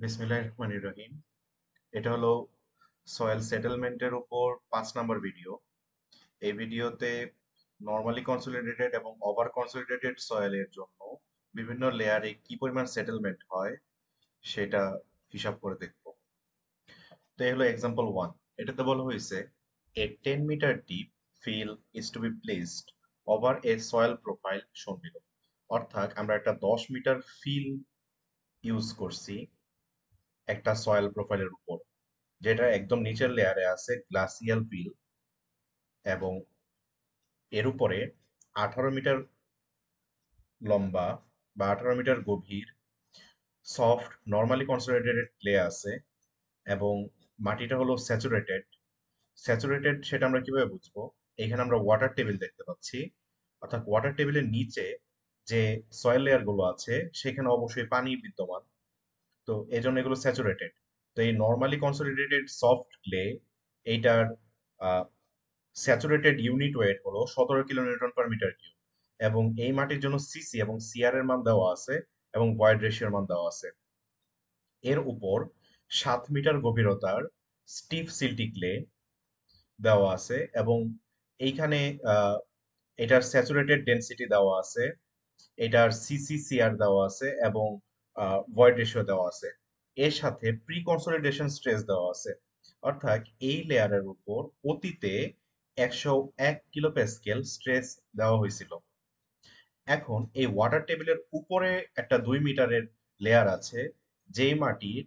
বিসমিল্লাহির রহমানির রহিম এটা হলো সয়েল সেটেলমেন্টের উপর পাঁচ নম্বর ভিডিও এই ভিডিওতে নর্মালি কনসলিডেটেড এবং ওভার কনসলিডেটেড সয়েলের জন্য বিভিন্ন লেয়ারে কি পরিমাণ সেটেলমেন্ট হয় সেটা হিসাব করে দেখব। তো এই হলো এক্সাম্পল ওয়ান এটাতে বলা হয়েছে a ten metre deep fill is to be placed over a soil profile shown অর্থাৎ আমরা একটা দশ মিটার ফিল ইউজ করছি একটা সয়েল প্রোফাইলের উপর, যেটা একদম নিচের লেয়ারে আছে গ্লাসিয়াল ফিল এবং এর উপরে আঠারো মিটার লম্বা বা আঠারো মিটার গভীর সফট নর্মালি কনসেন্ট্রেটেড ক্লে আছে এবং মাটিটা হলো স্যাচুরেটেড স্যাচুরেটেড সেটা আমরা কীভাবে বুঝব? এখানে আমরা ওয়াটার টেবিল দেখতে পাচ্ছি। অর্থাৎ ওয়াটার টেবিলের নিচে যে সয়েল লেয়ারগুলো আছে, সেখানে অবশ্যই পানি বিদ্যমান। তো এই জন্য এগুলো স্যাচুরেটেড তো এই নর্মালি কনসলিডেটেড সফট ক্লে এইটার স্যাচুরেটেড ইউনিট ওয়েট হলো সতেরো kilo Newton per metre cube এবং এই মাটির জন্য সিসি এবং সিআর এর মান দেওয়া আছে এবং ভয়েড রেশিওর মান দেওয়া আছে। এর উপর সাত মিটার গভীরতার স্টিফ সিল্টি ক্লে দেওয়া আছে এবং এইখানে এটার স্যাচুরেটেড ডেন্সিটি দেওয়া আছে, এটার সিসি সিসিসিআর দেওয়া আছে এবং ভয়েড রেশিও দেওয়া আছে। এর সাথে প্রি কনসলিডেশন স্ট্রেস দেওয়া আছে। অর্থাৎ এই লেয়ারের উপর অতীতে একশো এক কিলো প্যাসকেল স্ট্রেস দেওয়া হয়েছিল। এখন এই ওয়াটার টেবিলের উপরে একটা দুই মিটারের লেয়ার আছে। যেই মাটির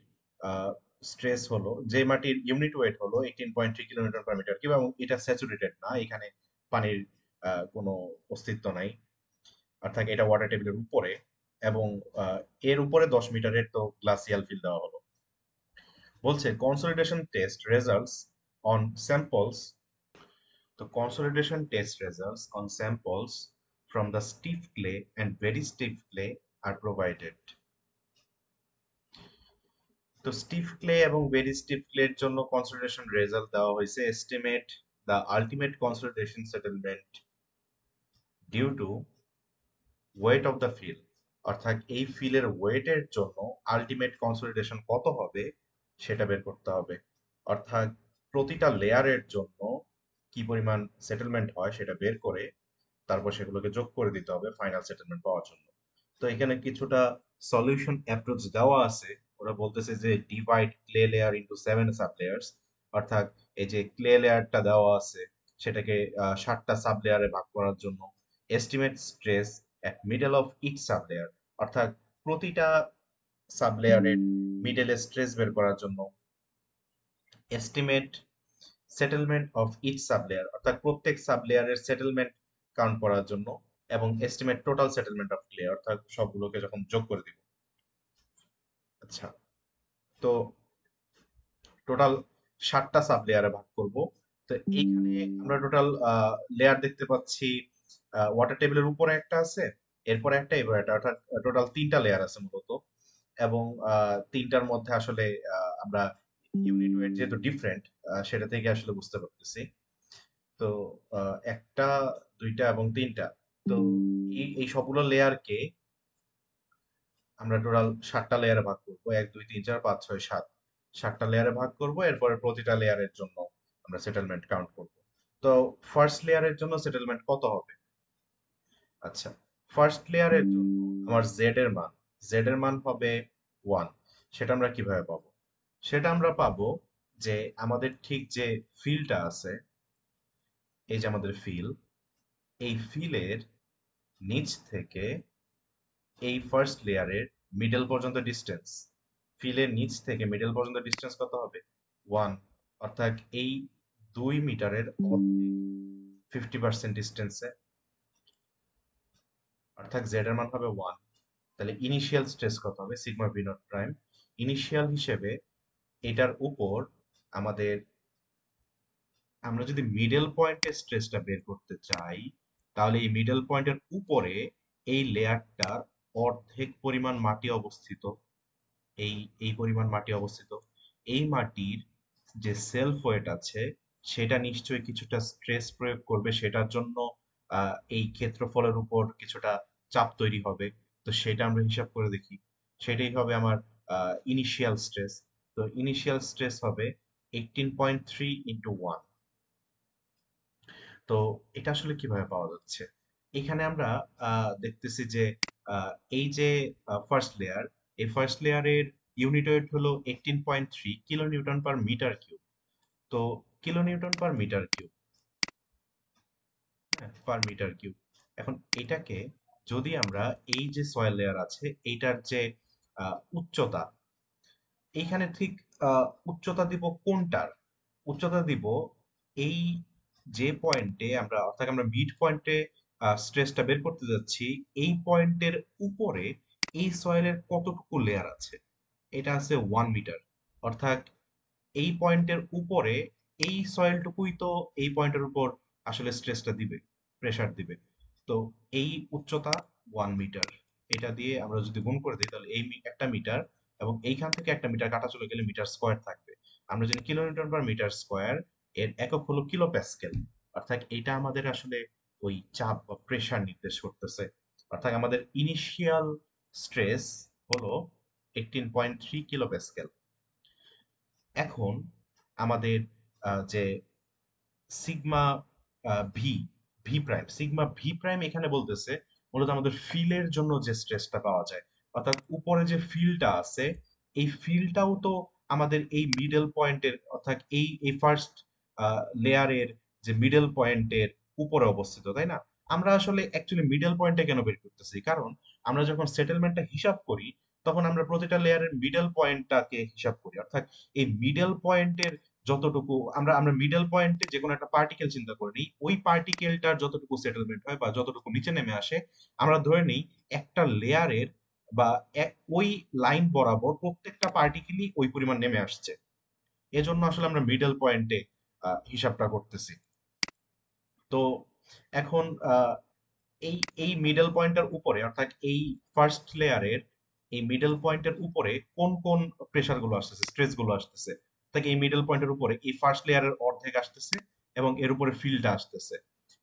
স্ট্রেস হলো যে মাটির ইউনিট ওয়েট হলো eighteen point three kilometre per metre কিংবা এটা স্যাচুরেটেড না, এখানে পানির কোনো অস্তিত্ব নাই। অর্থাৎ এটা ওয়াটার টেবিলের উপরে। এবং এর উপরে দশ মিটারের তো গ্লাসিয়াল ফিল দেওয়া হলো বলছে consolidation test results on samples তো consolidation test results on samples from the stiff clay and very stiff clay are provided. তো স্টিফ ক্লে এবং ভেরি স্টিফ ক্লের জন্য কনসলিডেশন রেজাল্ট দেওয়া হয়েছে estimate the ultimate consolidation settlement due to weight of the fill অর্থাৎ এই ফিলের ওয়েটের জন্য আলটিমেট কনসলিডেশন কত হবে সেটা বের করতে হবে। অর্থাৎ প্রতিটা লেয়ারের জন্য কি পরিমাণ সেটেলমেন্ট হয় সেটা বের করে তারপর সেগুলোকে যোগ করে দিতে হবে ফাইনাল সেটেলমেন্ট পাওয়ার জন্য। তো এখানে কিছুটা সলিউশন অ্যাপ্রোচ দেওয়া আছে। ওরা বলতেছে যে divide clay layer into seven sub layers অর্থাৎ এই যে ক্লে লেয়ারটা দেওয়া আছে সেটাকে ষাটটা সাব লেয়ারে ভাগ করার জন্য estimate stress middle of each sub layer অর্থাৎ প্রতিটা সাব লেয়ারের মিডলে স্ট্রেস বের করার জন্য estimate settlement of each sub layer অর্থাৎ প্রত্যেক সাব লেয়ারের সেটেলমেন্ট কাউন্ট করার জন্য এবং estimate total settlement of clay অর্থাৎ সবগুলোকে যখন যোগ করে দিব। আচ্ছা তো টোটাল ষাটটা সাব লেয়ারে ভাগ করব। তো এইখানে আমরা টোটাল লেয়ার দেখতে পাচ্ছি ওয়াটার টেবিলের উপরে একটা আছে, এরপরে একটা এবার একটা অর্থাৎ টোটাল তিনটা লেয়ার আছে মূলত। এবং তিনটার মধ্যে আসলে আমরা ইউনিট ওয়েট যেহেতু ডিফারেন্ট সেটা থেকে আসলে বুঝতে পারতেছি। তো একটা, দুইটা এবং তিনটা। তো এই এই সবগুলো লেয়ারকে আমরা টোটাল সাতটা লেয়ারে ভাগ করব। এক, দুই, তিন, চার, পাঁচ, ছয়, সাত। সাতটা লেয়ারে ভাগ করব, এরপরে প্রতিটা লেয়ারের জন্য আমরা সেটেলমেন্ট কাউন্ট করব। তো ফার্স্ট লেয়ারের জন্য সেটেলমেন্ট কত হবে? আচ্ছা ফার্স্ট লেয়ারের জন্য আমার জেড এর মান জেড এর মান হবে ওয়ান সেটা আমরা কীভাবে পাবো? সেটা আমরা পাবো যে আমাদের ঠিক যে ফিলটা আছে, এই যে আমাদের ফিল এই ফিলের নিচ থেকে এই ফার্স্ট লেয়ারের মিডল পর্যন্ত ডিস্টেন্স ফিলের নিচ থেকে মিডল পর্যন্ত ডিস্টেন্স কত হবে? ওয়ান অর্থাৎ এই দুই মিটারের ফিফটি পার্সেন্ট ডিস্টেন্সে অর্থাৎ জেড এর মান হবে ওয়ান তাহলে ইনিশিয়াল স্ট্রেস কত হবে? Sigma B naught prime initial হিসেবে এটার উপর আমাদের, আমরা যদি মিডল পয়েন্টের স্ট্রেসটা বের করতে চাই, তাহলে এই মিডল পয়েন্টের উপরে এই লেয়ারটার অর্ধেক পরিমাণ মাটি অবস্থিত। এই এই পরিমাণ মাটি অবস্থিত। এই মাটির যে সেলফ ওয়েট আছে, সেটা নিশ্চয়ই কিছুটা স্ট্রেস প্রয়োগ করবে। সেটার জন্য এই ক্ষেত্রফলের উপর কিছুটা চাপ তৈরি হবে। তো সেটা আমরা হিসাব করে দেখি। সেটাই হবে আমার ইনিশিয়াল স্ট্রেস তো ইনিশিয়াল স্ট্রেস হবে eighteen point three into one তো এটা আসলে কীভাবে পাওয়া যাচ্ছে? এখানে আমরা দেখতেছি যে এই যে ফার্স্ট লেয়ার এই ফার্স্ট লেয়ারের ইউনিট ওয়েট হলো eighteen point three kilonewton per metre cube তো kilonewton per metre cube per metre cube এখন এটাকে যদি আমরা এই যে সয়েল লেয়ার আছে, এইটার যে উচ্চতা, এইখানে ঠিক উচ্চতা দিব কোনটার? উচ্চতা দিব এই যে পয়েন্টে আমরা, অর্থাৎ আমরা মিড পয়েন্টে স্ট্রেসটা বের করতে যাচ্ছি, এই পয়েন্টের উপরে এই সয়েলের কতটুকু লেয়ার আছে? এটা আছে ওয়ান মিটার অর্থাৎ এই পয়েন্টের উপরে এই সয়েলটুকুই তো এই পয়েন্টের উপর আসলে স্ট্রেসটা দিবে। প্রেসার দিবে। তো এই উচ্চতা ওয়ান মিটার এটা দিয়ে আমরা যদি গুণ করে দিই, তাহলে এই একটা মিটার এবং এইখান থেকে একটা মিটার কাটা চলে গেলে মিটার স্কোয়ার থাকবে। আমরা জানি কিলোমিটার পার মিটার স্কোয়ার এর একক হলো কিলো প্যাসকেল অর্থাৎ এটা আমাদের আসলে ওই চাপ বা প্রেসার নির্দেশ করতেছে। অর্থাৎ আমাদের ইনিশিয়াল স্ট্রেস হলো eighteen point three kilo Pascal এখন আমাদের যে sigma V V prime sigma V prime এখানে বলতেছে, মূলত আমাদের ফিলের জন্য যে স্ট্রেসটা পাওয়া যায়, অর্থাৎ উপরে যে ফিলটা আছে, এই ফিলটাও তো আমাদের এই মিডল পয়েন্টের অর্থাৎ এই এই ফার্স্ট লেয়ারের যে মিডল পয়েন্টের উপরে অবস্থিত, তাই না? আমরা আসলে অ্যাকচুয়ালি মিডল পয়েন্টে কেন বের করতেছি? কারণ আমরা যখন সেটেলমেন্টটা হিসাব করি, তখন আমরা প্রতিটা লেয়ারের মিডল পয়েন্টটাকে হিসাব করি। অর্থাৎ এই মিডল পয়েন্টের যতটুকু আমরা আমরা মিডল পয়েন্টে যে কোনো একটা পার্টিকেল চিন্তা করে নিই, ওই পার্টিকেলটার যতটুকু সেটেলমেন্ট হয় বা যতটুকু নিচে নেমে আসে, আমরা ধরে নিই একটা লেয়ারের বা ওই লাইন বরাবর প্রত্যেকটা পার্টিকেলই ওই পরিমাণ নেমে আসছে। এজন্য আসলে আমরা মিডল পয়েন্টে হিসাবটা করতেছি। তো এখন এই এই মিডল পয়েন্টের উপরে, অর্থাৎ এই ফার্স্ট লেয়ারের এই মিডল পয়েন্টের উপরে কোন কোন প্রেসারগুলো আসতেছে স্ট্রেসগুলো আসতেছে। তাকে এই মিডল পয়েন্টের উপরে এই ফার্স্ট লেয়ারের অর্ধেক আসতেছে এবং এর উপরে ফিল্ডটা আসতেছে।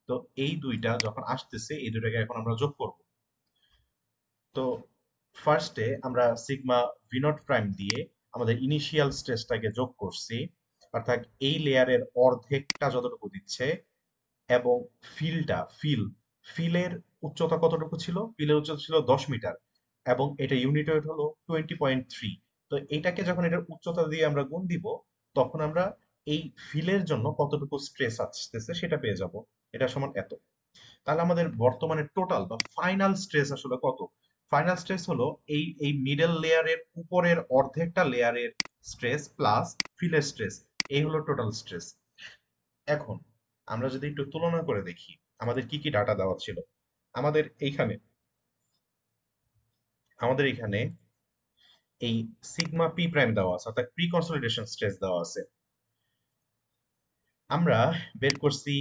তো এই দুইটা যখন আসতেছে, এই দুইটাকে এখন আমরা যোগ করব। তো ফার্স্টে আমরা সিগমা ভিনট প্রাইম দিয়ে আমাদের ইনিশিয়াল স্ট্রেসটাকে যোগ করছি, অর্থাৎ এই লেয়ারের অর্ধেকটা যতটুকু দিচ্ছে এবং ফিলটা ফিল ফিলের উচ্চতা কতটুকু ছিল? ফিলের উচ্চতা ছিল দশ মিটার এবং এটা ইউনিট ওয়েট হলো টোয়েন্টি পয়েন্ট থ্রি তো এটাকে যখন এটার উচ্চতা দিয়ে আমরা গুণ দিব, তখন আমরা এই ফিলের জন্য কতটুকু স্ট্রেস আসতেছে সেটা পেয়ে যাব। এটা সমান এত। তাহলে আমাদের বর্তমানে টোটাল বা ফাইনাল স্ট্রেস আসলে কত? ফাইনাল স্ট্রেস হলো এই এই মিডল লেয়ারের উপরের অর্ধেকটা লেয়ারের স্ট্রেস প্লাস ফিলের স্ট্রেস এই হলো টোটাল স্ট্রেস এখন আমরা যদি একটু তুলনা করে দেখি, আমাদের কি কি ডাটা দেওয়া ছিল? আমাদের এইখানে, আমাদের এখানে এই সিগমা পি প্রাইম দেওয়া আছে, অর্থাৎ প্রি কনসলিডেশন স্ট্রেস দেওয়া আছে। আমরা বের করছি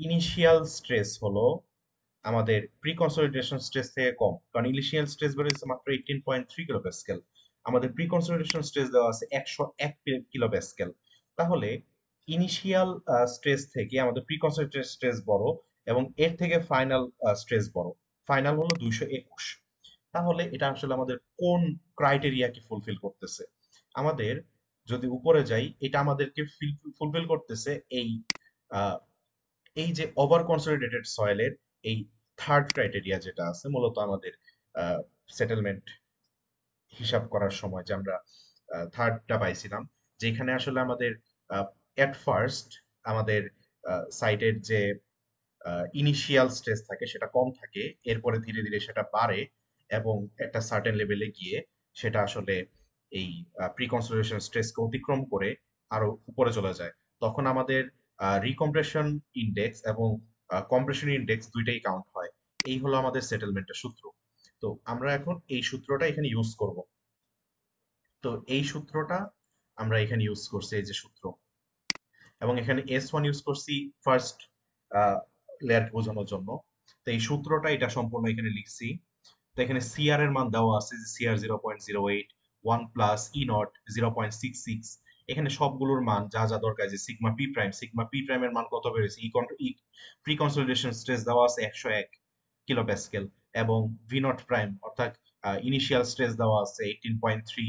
ইনিশিয়াল স্ট্রেস হলো আমাদের প্রি কনসলিডেশন স্ট্রেস থেকে কম, কারণ ইনিশিয়াল স্ট্রেস বেরোচ্ছে মাত্র eighteen point three kilo Pascal আমাদের প্রি কনসলিডেশন স্ট্রেস দেওয়া আছে একশো এক কিলো প্যাসকেল তাহলে ইনিশিয়াল স্ট্রেস থেকে আমাদের প্রি কনসলিডেশন স্ট্রেস বড় এবং এর থেকে ফাইনাল স্ট্রেস বড়। ফাইনাল হলো দুইশো একুশ। তাহলে এটা আসলে আমাদের কোন ক্রাইটেরিয়াকে ফুলফিল করতেছে? আমাদের যদি উপরে যাই, এটা আমাদেরকে ফুলফিল করতেছে এই এই যে ওভার কনসলিডেটেড সয়েলের এই থার্ড ক্রাইটেরিয়া যেটা আছে, মূলত আমাদের সেটেলমেন্ট হিসাব করার সময় যে আমরা থার্ডটা পাইছিলাম, যেখানে আসলে আমাদের এট ফার্স্ট আমাদের সাইটের যে ইনিশিয়াল স্ট্রেস থাকে সেটা কম থাকে, এরপরে ধীরে ধীরে সেটা বাড়ে এবং একটা সার্টেন লেভেলে গিয়ে সেটা আসলে এই প্রিকনসোলেশন স্ট্রেসকে অতিক্রম করে আরও উপরে চলে যায়। তখন আমাদের রিকম্প্রেশন ইন্ডেক্স এবং কম্প্রেশন ইন্ডেক্স দুইটাই কাউন্ট হয়। এই হলো আমাদের সেটেলমেন্টের সূত্র। তো আমরা এখন এই সূত্রটা এখানে ইউজ করব। তো এই সূত্রটা আমরা এখানে ইউজ করছি এই যে সূত্র। এবং এখানে এস ওয়ান ইউজ করছি ফার্স্ট লেয়ার বোঝানোর জন্য। তো এই সূত্রটা এটা সম্পূর্ণ এখানে লিখছি। তো এখানে সিআর এর মান দেওয়া আছে যে CR zero point zero eight one plus E naught zero point six six এখানে সবগুলোর মান যা যা দরকার যে sigma P prime sigma P prime এর মান কত বেড়েছে ই প্রি কনসলিডেশন স্ট্রেস দেওয়া আছে একশো এক কিলো প্যাসকেল এবং ভি নট প্রাইম অর্থাৎ ইনিশিয়াল স্ট্রেস দেওয়া আছে eighteen point three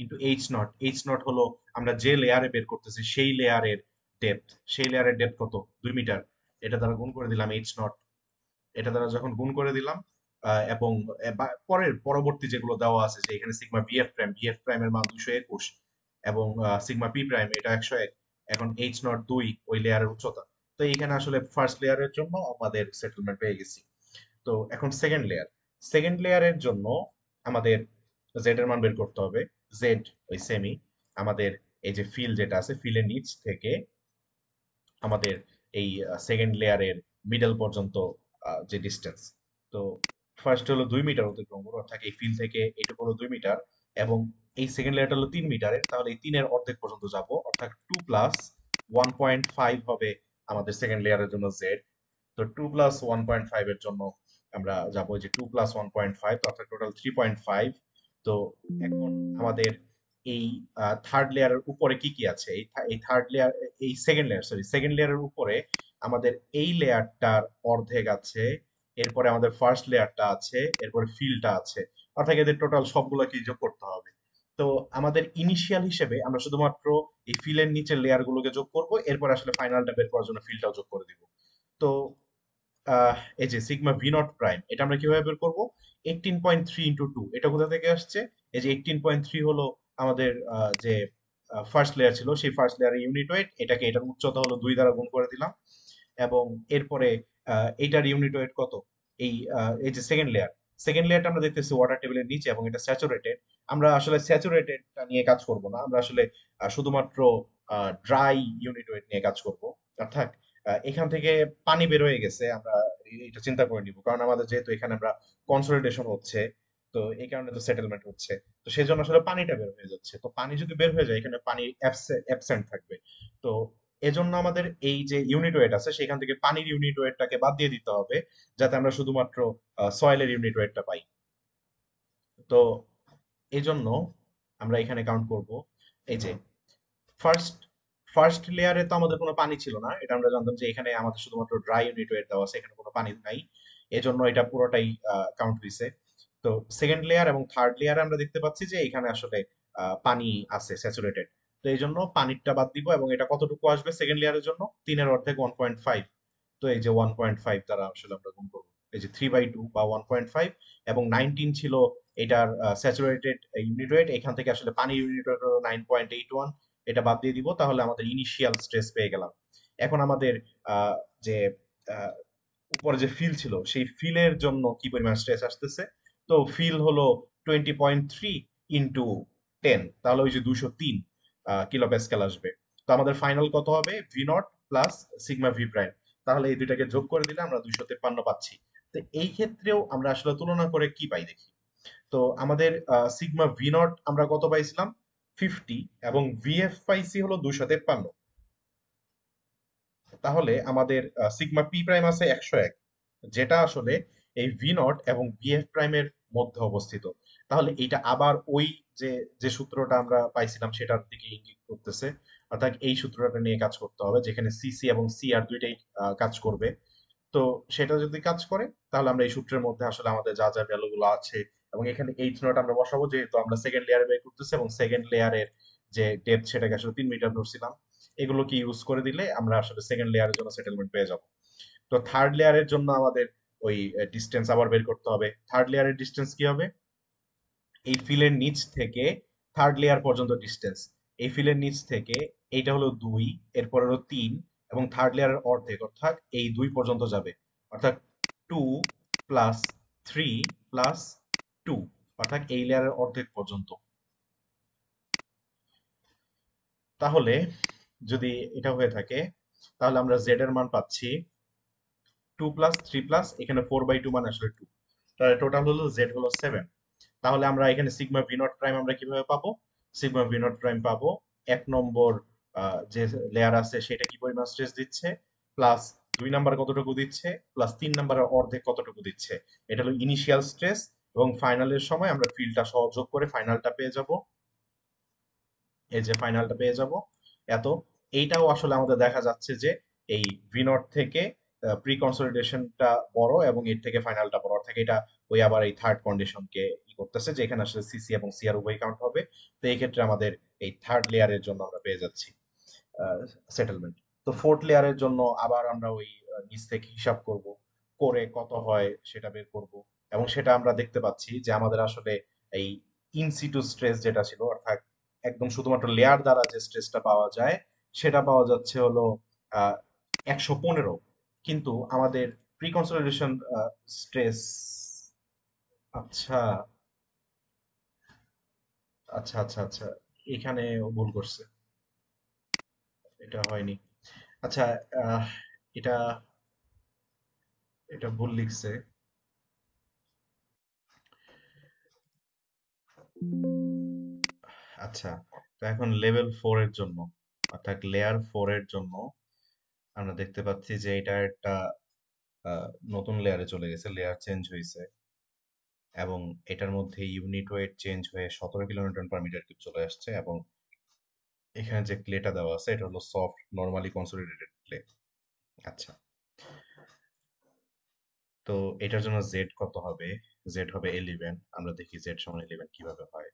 into H naught H naught হলো আমরা যে লেয়ারে বের করতেছি, সেই লেয়ারের ডেপথ সেই লেয়ারের ডেপথ কত? দুই মিটার এটা দ্বারা গুণ করে দিলাম এইচ নট এটা দ্বারা যখন গুণ করে দিলাম এবং পরের, পরবর্তী যেগুলো দেওয়া আছে, যে এখানে সিগমা বিএফ প্রাইম বিএফ প্রাইমের মান দুশো একুশ এবং সিগমা পি প্রাইম এটা একশো এক। এখন এইচ নট দুই, ওই লেয়ারের উচ্চতা। তো এইখানে আসলে ফার্স্ট লেয়ারের জন্য আমাদের সেটেলমেন্ট পেয়ে গেছি। তো এখন সেকেন্ড লেয়ার সেকেন্ড লেয়ারের জন্য আমাদের জেড এর মান বের করতে হবে। জেড ওই সেমি আমাদের এই যে ফিল যেটা আছে ফিলের নিচ থেকে আমাদের এই সেকেন্ড লেয়ারের মিডল পর্যন্ত যে ডিস্টেন্স তো ফার্স্ট হলো দুই মিটার অতিক্রম করব অর্থাৎ এই ফিল থেকে এটুকু হলো দুই মিটার এবং এই সেকেন্ড লেয়ারটা হলো তিন মিটারের তাহলে এই তিনের অর্ধেক পর্যন্ত যাব, অর্থাৎ two plus one point five হবে আমাদের সেকেন্ড লেয়ারের জন্য জেড তো two plus one point five এর জন্য আমরা যাব যে two plus one point five অর্থাৎ টোটাল থ্রি পয়েন্ট ফাইভ তো এখন আমাদের এই থার্ড লেয়ারের উপরে কি কি আছে? এই থার্ড লেয়ার এই সেকেন্ড লেয়ার সরি সেকেন্ড লেয়ারের উপরে আমাদের এই লেয়ারটার অর্ধেক আছে এরপরে আমাদের ফার্স্ট লেয়ারটা আছে, এরপরে ফিলটা আছে। অর্থাৎ এদের টোটাল সবগুলোকে যোগ করতে হবে। তো আমাদের ইনিশিয়াল হিসেবে আমরা শুধুমাত্র এই ফিলের নিচের লেয়ারগুলোকে যোগ করব, এরপর আসলে ফাইনালটা বের করার জন্য ফিলটাও যোগ করে দিব। তো এই যে সিগমা ভি নট প্রাইম এটা আমরা কীভাবে বের করব? Eighteen point three into two এটা কোথা থেকে আসছে? এই যে এইটিন পয়েন্ট থ্রি হলো আমাদের যে ফার্স্ট লেয়ার ছিল, সেই ফার্স্ট লেয়ারের ইউনিট ওয়েট এটাকে এটার উচ্চতা হলো দুই দ্বারা গুণ করে দিলাম। এবং এরপরে এইটার ইউনিট ওয়েট কত? এই এই যে সেকেন্ড লেয়ার সেকেন্ড লেয়ারটা আমরা দেখতেছি ওয়াটার টেবিলের নিচে এবং এটা স্যাচুরেটেড আমরা আসলে স্যাচুরেটেডটা নিয়ে কাজ করব না, আমরা আসলে শুধুমাত্র ড্রাই ইউনিট ওয়েট নিয়ে কাজ করব। অর্থাৎ এখান থেকে পানি বের হয়ে গেছে, আমরা এটা চিন্তা করে নিব। কারণ আমাদের যেহেতু এখানে আমরা কনসোলিডেশন হচ্ছে, তো এই কারণে তো সেটেলমেন্ট হচ্ছে। তো সেই জন্য আসলে পানিটা বের হয়ে যাচ্ছে। তো পানি যদি বের হয়ে যায়, এখানে পানি অ্যাবসেন্ট থাকবে। তো এজন্য আমাদের এই যে ইউনিট ওয়েট আছে, সেখান থেকে পানির ইউনিট ওয়েটটাকে বাদ দিয়ে দিতে হবে, যাতে আমরা শুধুমাত্র সয়েলের ইউনিট ওয়েটটা পাই। তো এই জন্য আমরা এখানে কাউন্ট করব। এই যে ফার্স্ট ফার্স্ট লেয়ারে তো আমাদের কোনো পানি ছিল না, এটা আমরা জানতাম যে এখানে আমাদের শুধুমাত্র ড্রাই ইউনিট ওয়েট দেওয়া আছে, এখানে কোনো পানি নাই। এজন্য এটা পুরোটাই কাউন্ট হয়েছে তো সেকেন্ড লেয়ার এবং থার্ড লেয়ারে আমরা দেখতে পাচ্ছি যে এখানে আসলে পানি আছে স্যাচুরেটেড তো এই জন্য পানিরটা বাদ দিব এবং এটা কতটুকু আসবে সেকেন্ড লেয়ারের জন্য? তিনের অর্ধেক ওয়ান পয়েন্ট ফাইভ তো এই যে ওয়ান পয়েন্ট ফাইভ দ্বারা আসলে আমরা গুণ করব। এই যে থ্রি বাই টু বা ওয়ান পয়েন্ট ফাইভ এবং নাইনটিন ছিল এটার স্যাচুরেটেড ইউনিট ওয়েট এখান থেকে আসলে পানি unit weight nine point eight one এটা বাদ দিয়ে দিব, তাহলে আমাদের ইনিশিয়াল স্ট্রেস পেয়ে গেলাম। এখন আমাদের যে উপরে যে ফিল ছিল, সেই ফিলের জন্য কি পরিমাণ স্ট্রেস আসতেছে? তো ফিল হলো twenty point three into ten তাহলে ওই যে দুশো তিন। কিলো প্যাসকেল আসবে। তো আমাদের ফাইনাল কত হবে? V naught plus sigma V prime তাহলে এই দুইটাকে যোগ করে দিলে আমরা দুইশো তেপ্পান্ন পাচ্ছি। তো এই ক্ষেত্রেও আমরা আসলে তুলনা করে কি পাই দেখি? তো আমাদের সিগমা ভি নট আমরা কত পাইছিলাম? ফিফটি এবং ভিএফ পাইসি হলো দুইশো তেপ্পান্ন। তাহলে আমাদের সিগমা পি প্রাইম আছে একশো এক, যেটা আসলে এই ভি নট এবং বিএফ প্রাইমের মধ্যে অবস্থিত। তাহলে এটা আবার ওই যে যে সূত্রটা আমরা পাইছিলাম সেটার দিকে ইঙ্গিত করতেছে। অর্থাৎ এই সূত্রটা নিয়ে কাজ করতে হবে, যেখানে সিসি এবং সি আর দুইটাই কাজ করবে। তো সেটা যদি কাজ করে, তাহলে আমরা এই সূত্রের মধ্যে আসলে আমাদের যা যা ভ্যালুগুলো আছে এবং এখানে এইচ নট আমরা বসাবো, যেহেতু আমরা সেকেন্ড লেয়ারে বের করতেছি এবং সেকেন্ড লেয়ারের যে ডেপথ সেটাকে আসলে তিন মিটার ধরছিলাম এগুলো কি ইউজ করে দিলে আমরা আসলে সেকেন্ড লেয়ারের জন্য সেটেলমেন্ট পেয়ে যাব। তো থার্ড লেয়ারের জন্য আমাদের ওই ডিস্টেন্স আবার বের করতে হবে। থার্ড লেয়ারের ডিস্টেন্স কি হবে? এই ফিলের নিচ থেকে থার্ড লেয়ার পর্যন্ত ডিস্টেন্স এই ফিলের নিচ থেকে এইটা হলো দুই এরপর হলো তিন এবং থার্ড লেয়ারের অর্ধেক, অর্থাৎ এই দুই পর্যন্ত যাবে। অর্থাৎ two plus three plus two অর্থাৎ এই লেয়ারের অর্ধেক পর্যন্ত। তাহলে যদি এটা হয়ে থাকে, তাহলে আমরা জেড এর মান পাচ্ছি টু প্লাস থ্রি প্লাস এখানে ফোর বাই টু মানে আসলে টু তাহলে টোটাল হলো জেড হলো সেভেন তাহলে আমরা এখানে সিগমা ভি নট প্রাইম আমরা কীভাবে পাবো? সিগমা ভি নট প্রাইম পাবো। এক নম্বর যে লেয়ার আছে সেটা কি পরিমাণ স্ট্রেস দিচ্ছে? প্লাস দুই নাম্বার কতটুকু দিচ্ছে? প্লাস তিন নাম্বারের অর্ধেক কতটুকু দিচ্ছে? এটা হলো ইনিশিয়াল স্ট্রেস এবং ফাইনালের সময় আমরা ফিল্ডটা সহযোগ করে ফাইনালটা পেয়ে যাব। এই যে ফাইনালটা পেয়ে যাব। এত। এইটাও আসলে আমাদের দেখা যাচ্ছে যে এই ভি নট থেকে প্রি কনসলিডেশনটা বড় এবং এর থেকে ফাইনালটা বড়। অর্থাৎ এটা ওই আবার এই থার্ড কন্ডিশনকে করতেছে, যে এখানে আসলে সিসি এবং সিআর উভয় কাউন্ট হবে। তো এই ক্ষেত্রে আমাদের এই থার্ড লেয়ারের জন্য আমরা পেয়ে যাচ্ছি সেটেলমেন্ট তো ফোর্থ লেয়ারের জন্য আবার আমরা ওই নিচ থেকে হিসাব করব, করে কত হয় সেটা বের করব। এবং সেটা আমরা দেখতে পাচ্ছি যে আমাদের আসলে এই ইনসিটু স্ট্রেস যেটা ছিল, অর্থাৎ একদম শুধুমাত্র লেয়ার দ্বারা যে স্ট্রেসটা পাওয়া যায়, সেটা পাওয়া যাচ্ছে হলো একশো পনেরো। কিন্তু আমাদের প্রি কনসলিডেশন স্ট্রেস আচ্ছা আচ্ছা আচ্ছা আচ্ছা। এখানে ভুল করছে। এটা হয়নি। আচ্ছা এটা এটা ভুল লিখছে। আচ্ছা তো এখন লেভেল ফোর এর জন্য, অর্থাৎ লেয়ার ফোর এর জন্য আমরা দেখতে পাচ্ছি যে এটা একটা নতুন লেয়ারে চলে গেছে লেয়ার চেঞ্জ হয়েছে। এবং এটার মধ্যে ইউনিট ওয়েট চেঞ্জ হয়ে সতেরো কিলোমিটার পার মিটার কিউব চলে আসছে এবং এখানে যে ক্লেটা দেওয়া আছে, এটা হলো সফট নর্মালি কনসোলিডেটেড ক্লে আচ্ছা। তো এটার জন্য জেড কত হবে? জেড হবে এলিভেন আমরা দেখি জেড সমান এলিভেন কীভাবে হয়?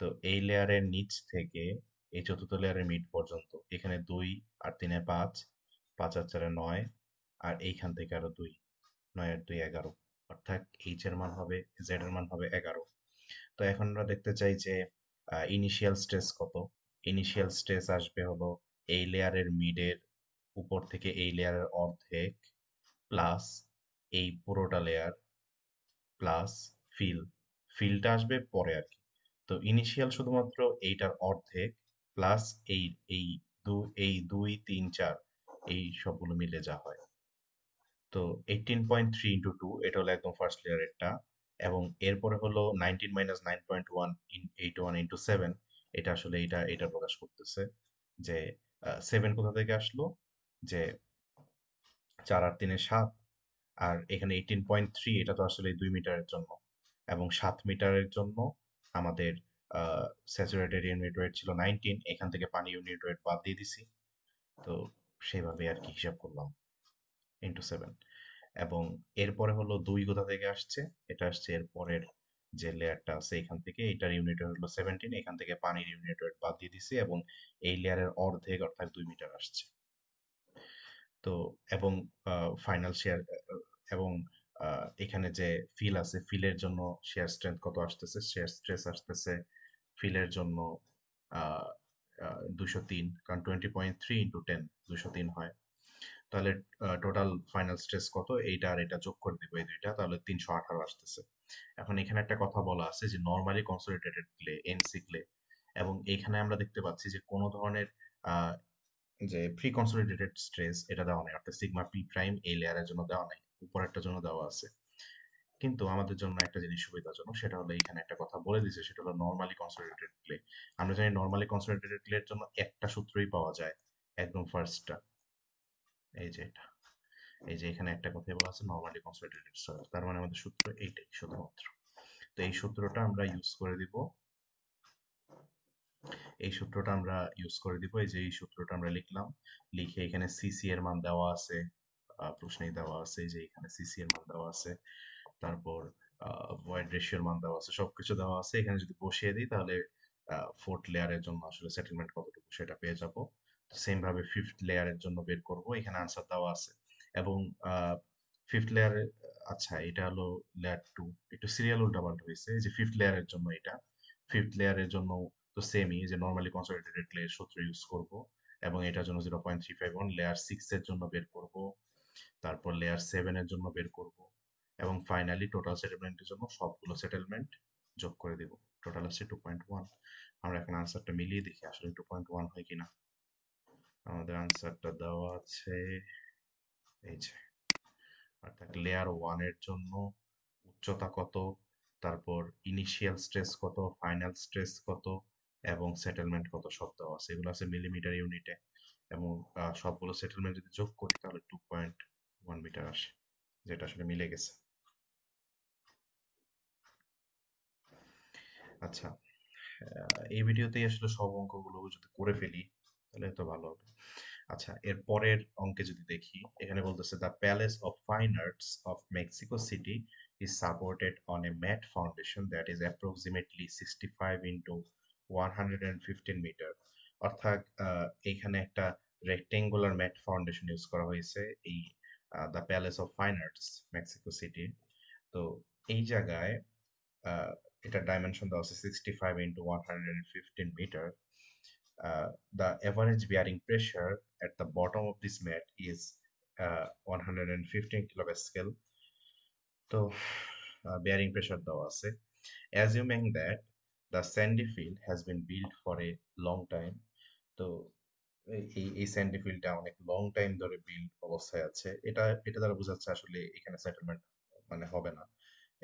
তো এই লেয়ারের নিচ থেকে, এই চতুর্থ লেয়ারের মিড পর্যন্ত, এখানে দুই আর তিনে পাঁচ পাঁচ আর চারে নয়, আর এইখান থেকে আরও দুই, নয় আর দুই এগারো। অর্থাৎ এইচ এর মান হবে জেড এর মান হবে এগারো। তো এখন আমরা দেখতে চাই যে ইনিশিয়াল স্ট্রেস কত? ইনিশিয়াল স্ট্রেস আসবে হলো এই লেয়ারের মিডের উপর থেকে এই লেয়ারের অর্ধেক প্লাস এই পুরোটা লেয়ার প্লাস ফিল ফিলটা আসবে পরে আর কি। তো ইনিশিয়াল শুধুমাত্র এইটার অর্ধেক প্লাস এই এই দু, এই দুই, তিন, চার, এই সবগুলো মিলে যা হয়। তো eighteen point three into two এটা হলো একদম ফার্স্ট লেয়ারেরটা এবং এরপরে হলো nineteen minus nine point one eight one into seven এটা আসলে এটা এটা প্রকাশ করতেছে যে সেভেন কোথা থেকে আসলো? যে চার আর তিনে সাত, আর এখানে এইটিন পয়েন্ট থ্রি এটা তো আসলে দুই মিটারের জন্য, এবং সাত মিটারের জন্য আমাদের স্যাচুরেটেড ইউনিট ওয়েট ছিল নাইনটিন এখান থেকে পানি ইউনিট ওয়েট বাদ দিয়ে দিছি, তো সেইভাবে আর কি হিসাব করলাম। ইন্টু সেভেন এবং এরপরে হলো দুই কোথা থেকে আসছে? এটা আসছে এর পরের যে লেয়ারটা আছে এখান থেকে, এটার ইউনিট হলো সেভেন্টিন এখান থেকে পানির ইউনিট ওয়েট বাদ দিয়ে দিছি এবং এই লেয়ারের অর্ধেক অর্থাৎ দুই মিটার আসছে। তো এবং ফাইনাল শেয়ার এবং এখানে যে ফিল আছে ফিলের জন্য শেয়ার স্ট্রেংথ কত আসতেছে? শেয়ার স্ট্রেস আসতেছে ফিলের জন্য দুশো তিন, কারণ twenty point three into ten দুশো তিন হয়। তাহলে টোটাল ফাইনাল স্ট্রেস কত? এইটা আর এটা যোগ করে দিব এই দুইটা, তাহলে তিনশো আঠারো আসতেছে। এখন এখানে একটা কথা বলা আছে যে normally consolidated clay NC clay এবং এখানে আমরা দেখতে পাচ্ছি যে, কোনো ধরনের যে প্রি কনসোলিডেটেড স্ট্রেস এটা দেওয়া নাই, অর্থাৎ সিগমা পি প্রাইম এই লেয়ারের জন্য দেওয়া নাই, উপরেরটার জন্য দেওয়া আছে। কিন্তু আমাদের জন্য একটা জিনিস সুবিধাজনক, সেটা হলো এখানে একটা কথা বলে দিছে সেটা হলো নর্মালি কনসোলিডেটেড ক্লে আমরা জানি নর্মালি কনসোলিডেটেড ক্লের জন্য একটা সূত্রই পাওয়া যায়, একদম ফার্স্টটা এই যে এটা। এই যে এখানে একটা কথা বলা আছে নর্মালি কনসোলিডেটেড সয়েল তার মানে আমাদের সূত্র এইটাই, শুধুমাত্র। তো এই সূত্রটা আমরা ইউজ করে দিব। এই সূত্রটা আমরা ইউজ করে দিব। এই যে এই সূত্রটা আমরা লিখলাম, লিখে এখানে সিসি এর মান দেওয়া আছে প্রশ্নেই দেওয়া আছে যে এখানে সিসি এর মান দেওয়া আছে, তারপর ভয়েড রেশিওর মান দেওয়া আছে, সবকিছু দেওয়া আছে। এখানে যদি বসিয়ে দিই তাহলে ফোর্থ লেয়ারের জন্য আসলে সেটেলমেন্ট কতটুকু সেটা পেয়ে যাব। সেম ভাবে ফিফথ লেয়ারের জন্য বের করব, এখানে আনসার দেওয়া আছে। এবং ফিফথ লেয়ার আচ্ছা এটা হলো লেয়ার টু একটু সিরিয়াল উল্টাপাল্টা হয়েছে যে ফিফথ লেয়ারের জন্য এটা। ফিফথ লেয়ারের জন্য তো সেমই যে নর্মালি কনসলিডেটেড লেয়ার সূত্র ইউজ করব এবং এটার জন্য zero point three five one layer six এর জন্য বের করব। তারপর লেয়ার সেভেন এর জন্য বের করব। এবং ফাইনালি টোটাল সেটেলমেন্টের জন্য সবগুলো সেটেলমেন্ট যোগ করে দেব। টোটাল আসছে টু পয়েন্ট ওয়ান আমরা এখন আনসারটা মিলিয়ে দেখি, আসলে টু পয়েন্ট ওয়ান হয় কিনা। আমাদের আনসারটা দেওয়া আছে। এই যে, অর্থাৎ লেয়ার ওয়ানের জন্য উচ্চতা কত, তারপর ইনিশিয়াল স্ট্রেস কত ফাইনাল স্ট্রেস কত, এবং সেটেলমেন্ট কত সব দেওয়া আছে। এগুলো আছে মিলিমিটার ইউনিটে এবং সবগুলো সেটেলমেন্ট যদি যোগ করি, তাহলে টু পয়েন্ট ওয়ান মিটার আসে, যেটা আসলে মিলে গেছে। আচ্ছা এই ভিডিওতেই আসলে সব অঙ্কগুলো যদি করে ফেলি তাহলে তো ভালো হবে। আচ্ছা এর পরের অঙ্কে যদি দেখি, এখানে বলতেছে the palace of fine arts of Mexico city is supported on a mat foundation that is approximately 65 into 115 metre অর্থাৎ এখানে একটা রেক্টেঙ্গুলার ম্যাট ফাউন্ডেশন ইউজ করা হয়েছে এই the palace of fine arts Mexico city তো এই জায়গায় এটা ডাইমেনশন দেওয়া আছে sixty five into one hundred fifteen metre the average bearing pressure at the bottom of this mat is uh, 115 kilopascal তো bearing pressure দেওয়া আছে assuming that the sandy field has been built for a long time তো এই এই Sandy ফিল্ডটা অনেক long time ধরে build অবস্থায় আছে এটা এটা দ্বারা বোঝাচ্ছে আসলে এখানে সেটেলমেন্ট মানে হবে না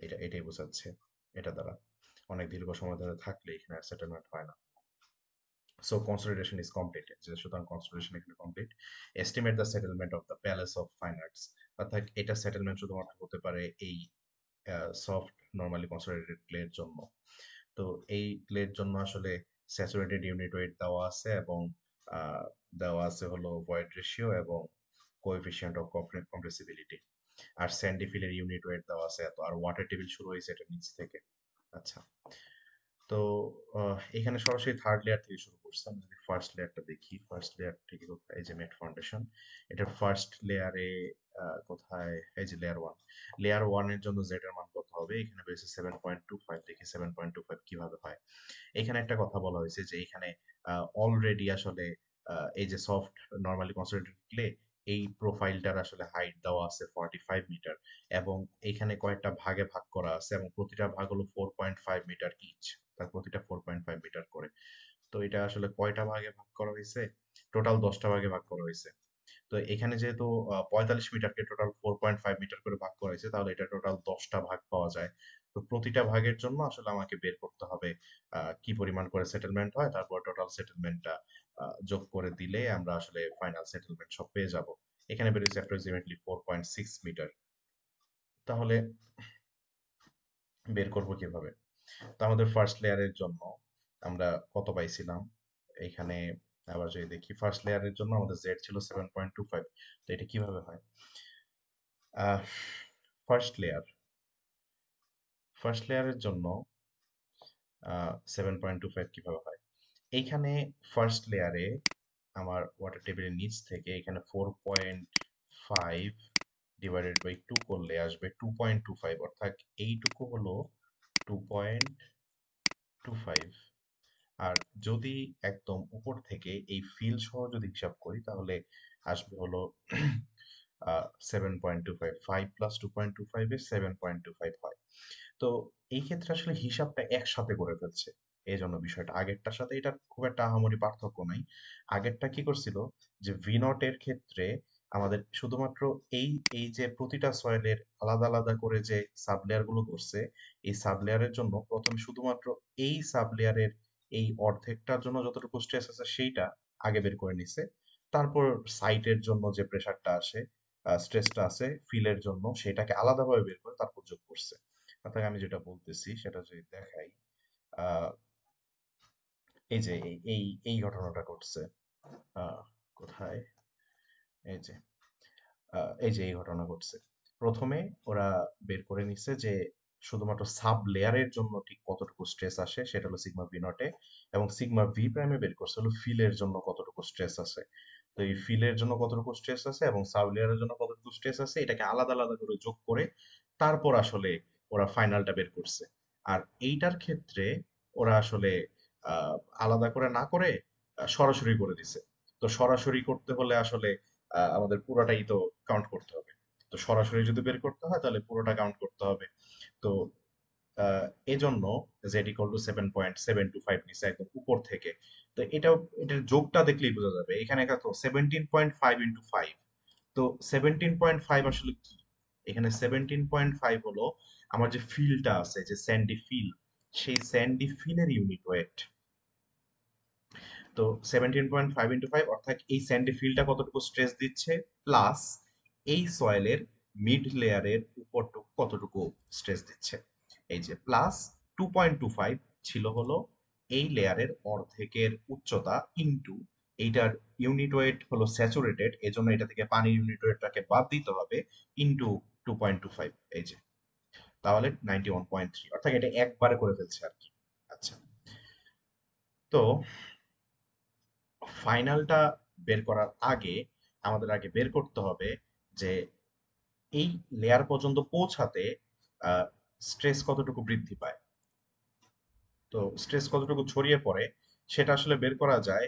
এটা এটাই বোঝাচ্ছে এটা দ্বারা অনেক দীর্ঘ সময় ধরে থাকলে এখানে সেটেলমেন্ট হয় না কনসলিডেশন ইজ কমপ্লিটেড যে সুতরাং কনসলিডেশন এখানে complete estimate the settlement of the palace of fine arts অর্থাৎ এটা সেটেলমেন্ট শুধুমাত্র হতে পারে এই সফট নর্মালি কনসলিডেটেড ক্লের জন্য। তো এই ক্লের জন্য আসলে স্যাচুরেটেড ইউনিট ওয়েট দেওয়া আছে এবং দেওয়া আছে হলো ভয়েড রেশিও এবং কোএফিসিয়েন্ট অফ কম্প্রেসিবিলিটি আর স্যান্ডিফিলের ইউনিট ওয়েট দেওয়া আছে এত। আর ওয়াটার টেবিল শুরু হয়েছে এটা নিচ থেকে। আচ্ছা। তো এখানে সরাসরি থার্ড লেয়ার থেকে শুরু করছি। আমি যদি ফার্স্ট লেয়ারটা দেখি ফার্স্ট লেয়ার থেকে কোথায় এই যে মেট ফাউন্ডেশন এটা ফার্স্ট লেয়ারে কোথায়? এই যে লেয়ার ওয়ান লেয়ার ওয়ানের জন্য জেড এর মান কত হবে? এখানে বেশি সেভেন পয়েন্ট টু ফাইভ দেখি সেভেন পয়েন্ট টু ফাইভ কীভাবে হয়? এখানে একটা কথা বলা হয়েছে যে এখানে অলরেডি আসলে এই যে সফট নর্মালি কনসেন্ট্রেটেড ক্লে এই প্রোফাইলটার আসলে হাইট দেওয়া আছে ফর্টি ফাইভ মিটার এবং এখানে কয়েকটা ভাগে ভাগ করা আছে এবং প্রতিটা ভাগ হলো four point five metre each তার প্রতিটা ফোর পয়েন্ট ফাইভ মিটার করে। তো এটা আসলে কয়টা ভাগে ভাগ করা হয়েছে? টোটাল দশটা ভাগে ভাগ করা হয়েছে। তো এখানে যেহেতু পঁয়তাল্লিশ মিটারকে total four point five metre করে ভাগ করা হয়েছে, তাহলে এটা টোটাল দশটা ভাগ পাওয়া যায়। তো প্রতিটা ভাগের জন্য আসলে আমাকে বের করতে হবে কি পরিমাণ করে সেটেলমেন্ট হয়, তারপর টোটাল সেটেলমেন্টটা যোগ করে দিলে আমরা আসলে ফাইনাল সেটেলমেন্ট সব পেয়ে যাব। এখানে বেরিয়েছে approximately four point six metre তাহলে বের করব কীভাবে? তো আমাদের ফার্স্ট লেয়ারের জন্য আমরা কত পাইছিলাম? এখানে আবার যদি দেখি ফার্স্ট লেয়ারের জন্য আমাদের জেড ছিল সেভেন পয়েন্ট টু ফাইভ তো এটা কীভাবে হয়? ফার্স্ট লেয়ার ফার্স্ট লেয়ারের জন্য সেভেন পয়েন্ট টু ফাইভ কীভাবে হয়? এইখানে ফার্স্ট লেয়ারে আমার ওয়াটার টেবিলের নিচ থেকে এখানে four point five divided by two করলে আসবে টু পয়েন্ট টু ফাইভ অর্থাৎ এইটুকু হলো টু পয়েন্ট টু ফাইভ আর যদি একদম উপর থেকে এই ফিল সহ যদি হিসাব করি, তাহলে আসবে হলো seven point two five five plus two point two ফাইভে সেভেন পয়েন্ট টু ফাইভ হয়। তো এই ক্ষেত্রে আসলে হিসাবটা একসাথে করে ফেলছে। এই জন্য বিষয়টা। আগেরটার সাথে এটা খুব একটা আহামরি পার্থক্য নাই। আগেরটা কি করছিল? যে ভি এর ক্ষেত্রে আমাদের শুধুমাত্র এই এই যে প্রতিটা সয়েলের আলাদা আলাদা করে যে সাবলেয়ারগুলো করছে এই সাবলেয়ারের জন্য প্রথমে শুধুমাত্র এই সাবলেয়ারের এই অর্ধেকটার জন্য যতটুকু স্ট্রেস আছে সেইটা আগে বের করে নিছে। তারপর সাইটের জন্য যে প্রেসারটা আসে স্ট্রেসটা আছে ফিলের জন্য সেটাকে আলাদাভাবে বের করে তারপর যোগ করছে। অর্থাৎ আমি যেটা বলতেছি সেটা যদি দেখাই এই যে এই এই ঘটনাটা ঘটছে কোথায়? এই যে এই যে এই ঘটনা ঘটছে। প্রথমে ওরা বের করে নিছে যে শুধুমাত্র সাব লেয়ারের জন্য ঠিক কতটুকু স্ট্রেস আসে সেটা হলো সিগমা ভি নটে এবং সিগমা ভি প্রাইমে বের করছে হলো ফিলের জন্য কতটুকু স্ট্রেস আছে তো এই ফিলের জন্য কতটুকু স্ট্রেস আছে এবং সাব লেয়ারের জন্য কতটুকু স্ট্রেস আছে এটাকে আলাদা আলাদা করে যোগ করে তারপর আসলে ওরা ফাইনালটা বের করছে। আর এইটার ক্ষেত্রে ওরা আসলে আলাদা করে না করে সরাসরি করে দিছে। তো সরাসরি করতে হলে আসলে আমাদের পুরোটাই তো কাউন্ট করতে হবে। তো সরাসরি যদি বের করতে হয়, তাহলে পুরোটা কাউন্ট করতে হবে। তো এজন্য Z equal to seven point seven two five নিচে একদম উপর থেকে। তো এটাও, এটার যোগটা দেখলেই বোঝা যাবে। এখানে কত seventeen point five into five তো সেভেন্টিন পয়েন্ট ফাইভ আসলে কি? এখানে সেভেন্টিন পয়েন্ট ফাইভ হলো আমার যে ফিলটা আছে, যে স্যান্ডি ফিল সেই স্যান্ডি ফিলের ইউনিট ওয়েট তো seventeen point five into five অর্থাৎ এই স্যান্ডি ফিলটা কতটুকু স্ট্রেস দিচ্ছে প্লাস এই সয়েলের মিড লেয়ারের উপরটুকু কতটুকু স্ট্রেস দিচ্ছে। এই যে plus two point two five ছিল হলো এই লেয়ারের অর্ধেকের উচ্চতা ইন্টু এইটার ইউনিট ওয়েট হলো স্যাচুরেটেড এজন্য এটা থেকে পানির ইউনিট ওয়েটটাকে বাদ দিতে হবে into two point two five এই যে। তাহলে নাইনটি ওয়ান পয়েন্ট থ্রি অর্থাৎ এটা একবারে করে ফেলছে আর কি। আচ্ছা। তো ফাইনালটা বের করার আগে আমাদের আগে বের করতে হবে যে এই লেয়ার পর্যন্ত পৌঁছাতে স্ট্রেস কতটুকু বৃদ্ধি পায়। তো স্ট্রেস কতটুকু ছড়িয়ে পড়ে সেটা আসলে বের করা যায়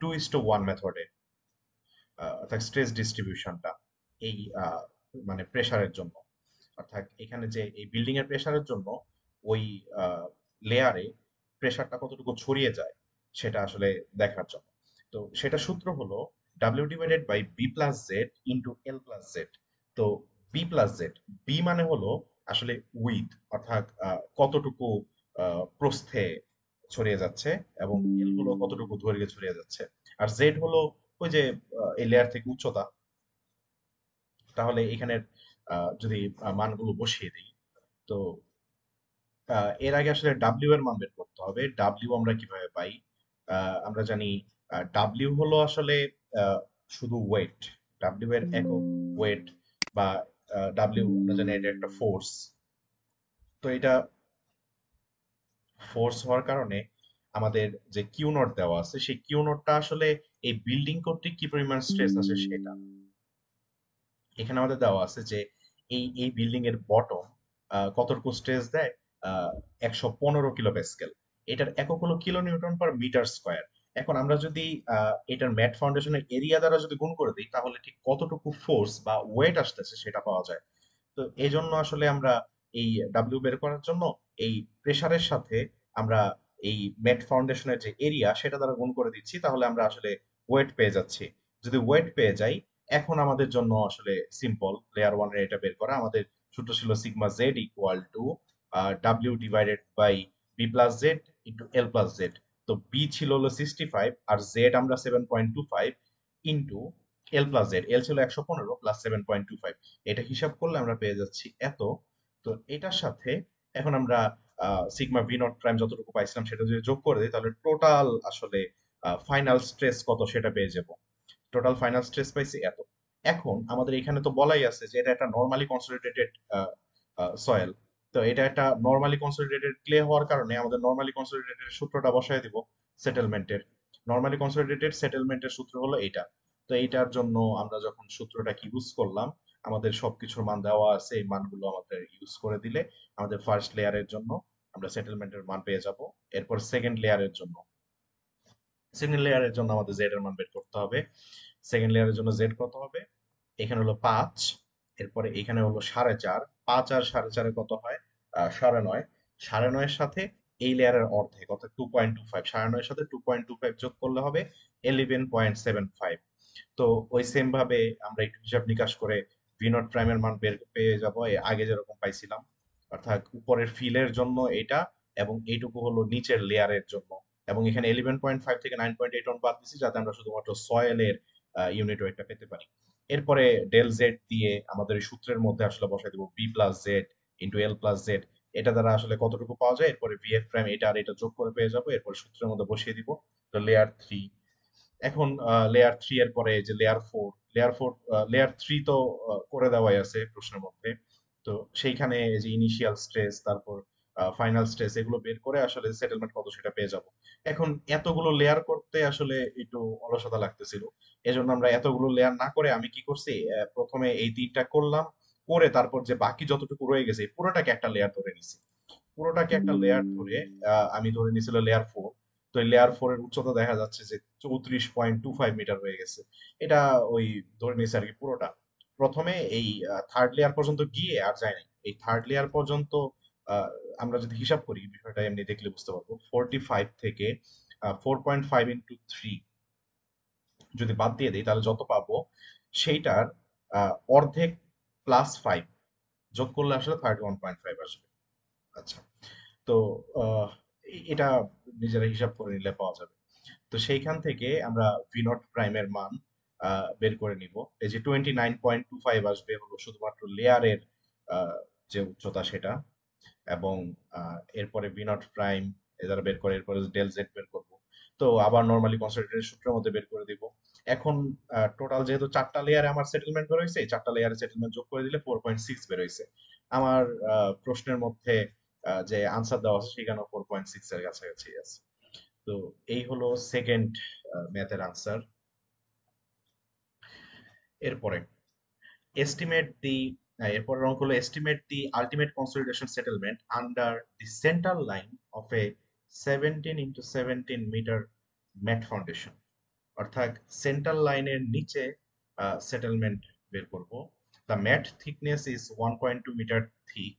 টু ইস টু ওয়ান মেথডে অর্থাৎ স্ট্রেস ডিস্ট্রিবিউশনটা এই মানে প্রেশারের জন্য। অর্থাৎ এখানে যে এই বিল্ডিং এর প্রেশারের জন্য ওই লেয়ারে প্রেশারটা কতটুকু ছড়িয়ে যায় সেটা আসলে দেখার জন্য। তো সেটা সূত্র হলো W divided by B plus Z into L plus Z তো বি প্লাস জেড বি মানে হলো আসলে উইথ অর্থাৎ কতটুকু প্রস্থে ছড়িয়ে যাচ্ছে এবং এল হলো কতটুকু দৈর্ঘ্যে ছড়িয়ে যাচ্ছে। আর জেড হলো ওই যে এই লেয়ার থেকে উচ্চতা। তাহলে এখানের যদি মানগুলো বসিয়ে দিই, তো এর আগে আসলে ডাব্লিউ এর মান বের করতে হবে। ডাব্লিউ আমরা কীভাবে পাই? আমরা জানি ডাব্লিউ হলো আসলে শুধু ওয়েট ডাব্লিউ এর একক ওয়েট বা ডাব্লিউ আমরা জানি এটা একটা ফোর্স তো এটা ফোর্স হওয়ার কারণে আমাদের যে কিউ নোট দেওয়া আছে সেই কিউ নোটটা আসলে এই বিল্ডিং কর্তৃক কি পরিমাণ স্ট্রেস আছে সেটা। এখানে আমাদের দেওয়া আছে যে এই এই বিল্ডিং এর বটম কতটুকু স্ট্রেস দেয়? একশো পনেরো কিলো প্যাসকেল এটার একক হলো kilo newton per metre square. এখন আমরা যদি এটার ম্যাট ফাউন্ডেশনের এরিয়া দ্বারা যদি গুণ করে দিই, তাহলে ঠিক কতটুকু ফোর্স বা ওয়েট আসতেছে সেটা পাওয়া যায়। তো এই জন্য আসলে আমরা এই ডাব্লিউ বের করার জন্য এই প্রেসারের সাথে আমরা এই ম্যাট ফাউন্ডেশনের যে এরিয়া সেটা দ্বারা গুণ করে দিচ্ছি, তাহলে আমরা আসলে ওয়েট পেয়ে যাচ্ছি। যদি ওয়েট পেয়ে যাই, এখন আমাদের জন্য আসলে সিম্পল লেয়ার ওয়ানের এটা বের করা। আমাদের সূত্র ছিল sigma Z equal to W divided by B plus Z into L plus Z তো বি ছিল হলো সিক্সটি ফাইভ আর জেড আমরা seven point two five into L plus Z L ছিল একশো পনেরো plus seven point two five এটা হিসাব করলে আমরা পেয়ে যাচ্ছি এত। তো এটার সাথে এখন আমরা সিগমা ভি নট প্রাইম যতটুকু পাইছিলাম সেটা যদি যোগ করে দিই, তাহলে টোটাল আসলে ফাইনাল স্ট্রেস কত সেটা পেয়ে যাব। টোটাল ফাইনাল স্ট্রেস পাইছি এত। এখন আমাদের এখানে তো বলাই আছে যে এটা একটা নর্মালি কনসলিডেটেড সয়েল তো এটা একটা নর্মালি কনসলিডেটেড ক্লে হওয়ার কারণে আমাদের নর্মালি কনসলিডেটেড সূত্রটা বসায় দিব সেটেলমেন্টের নর্মালি কনসলিডেটেড সেটেলমেন্টের সূত্র হলো এটা তো এইটার জন্য আমরা যখন সূত্রটা কি ইউজ করলাম, আমাদের সবকিছুর মান দেওয়া আছে, এই মানগুলো আমাদের ইউজ করে দিলে আমাদের ফার্স্ট লেয়ারের জন্য আমরা সেটেলমেন্টের মান পেয়ে যাব। এরপর সেকেন্ড লেয়ারের জন্য সেকেন্ড লেয়ারের জন্য আমাদের জেড এর মান বের করতে হবে। সেকেন্ড লেয়ারের জন্য জেড কত হবে? এখানে হলো পাঁচ, এরপরে এখানে হলো সাড়ে চার পাঁচ আর সাড়ে চারে কত হয়? সাড়ে নয়। সাড়ে নয়ের সাথে এই লেয়ারের অর্ধেক, অর্থাৎ টু পয়েন্ট টু ফাইভ সাড়ে নয়ের সাথে টু পয়েন্ট টু ফাইভ যোগ করলে হবে ইলেভেন পয়েন্ট সেভেন ফাইভ তো ওই সেম ভাবে আমরা একটু হিসাব নিকাশ করে ভি নট প্রাইমের মান বের পেয়ে যাব। আগে যেরকম পাইছিলাম। অর্থাৎ উপরের ফিলের জন্য এটা এবং এইটুকু হলো নিচের লেয়ারের জন্য। এবং এখানে ইলেভেন পয়েন্ট ফাইভ থেকে নাইন পয়েন্ট এইট বাদ দিচ্ছি যাতে আমরা শুধুমাত্র সয়েলের ইউনিট ওয়েটটা পেতে পারি। এরপরে ডেল জেড দিয়ে আমাদের সূত্রের মধ্যে আসলে বসাই দিব B plus Z into L plus Z এটা দ্বারা আসলে কতটুকু পাওয়া যায়? এরপরে ভিএফ প্রাইম এটা আর এটা যোগ করে পেয়ে যাব। এরপর সূত্রের মধ্যে বসিয়ে দিব। তো লেয়ার থ্রি এখন লেয়ার থ্রি এর পরে যে layer four layer four layer three তো করে দেওয়াই আছে প্রশ্নের মধ্যে। তো সেইখানে যে ইনিশিয়াল স্ট্রেস তারপর ফাইনাল স্ট্রেস এগুলো বের করে আসলে সেটেলমেন্ট কত সেটা পেয়ে যাব। এখন এতগুলো লেয়ার করতে আসলে একটু অলসতা লাগতেছিল। এজন্য আমরা এতগুলো লেয়ার না করে আমি কি করছি প্রথমে এই তিনটা করলাম, করে তারপর যে বাকি যতটুকু রয়ে গেছে, পুরোটাকে একটা লেয়ার ধরে নিছি। পুরোটাকে একটা লেয়ার ধরে আমি ধরে নিছিল লেয়ার ফোর তো লেয়ার ফোর এর উচ্চতা দেখা যাচ্ছে যে চৌত্রিশ পয়েন্ট টু ফাইভ মিটার হয়ে গেছে। এটা ওই ধরে নিয়েছে আর কি পুরোটা। প্রথমে এই থার্ড লেয়ার পর্যন্ত গিয়ে আর যায় নাই এই থার্ড লেয়ার পর্যন্ত আমরা যদি হিসাব করি, বিষয়টা এমনি দেখলে বুঝতে পারব। ফোরটি ফাইভ থেকে four point five into three যদি বাদ দিয়ে দিই, তাহলে যত পাবো, সেইটার অর্ধেক প্লাস ফাইভ যোগ করলে আসলে থার্টি ওয়ান পয়েন্ট ফাইভ আসবে। আচ্ছা তো এটা নিজেরা হিসাব করে নিলে পাওয়া যাবে। তো সেইখান থেকে আমরা ভি নট প্রাইমের মান বের করে নিব। এই যে twenty nine point two five আসবে, হলো শুধুমাত্র লেয়ারের যে উচ্চতা সেটা। এবং এরপরে ভি নট প্রাইম এ দ্বারা বের করে, এরপরে ডেল জেড বের করব। তো আবার নর্মালি কনসেন্ট্রেটের সূত্রের মধ্যে বের করে দিব। এখন টোটাল যেহেতু চারটা লেয়ারে আমার সেটেলমেন্ট বের হয়েছে চারটা লেয়ারে সেটেলমেন্ট যোগ করে দিলে ফোর পয়েন্ট সিক্স বের হয়েছে। আমার প্রশ্নের মধ্যে যে আনসার দেওয়া আছে সেখানেও ফোর পয়েন্ট সিক্স এর কাছাকাছি আছে। তো এই হলো সেকেন্ড ম্যাথের আনসার এরপরে এস্টিমেট দি এরপরের অঙ্ক হলো estimate the ultimate consolidation settlement under the central line of a seventeen into seventeen metre mat foundation অর্থাৎ সেন্ট্রাল লাইনের নিচে সেটেলমেন্ট বের করব the mat thickness is one point two metre thick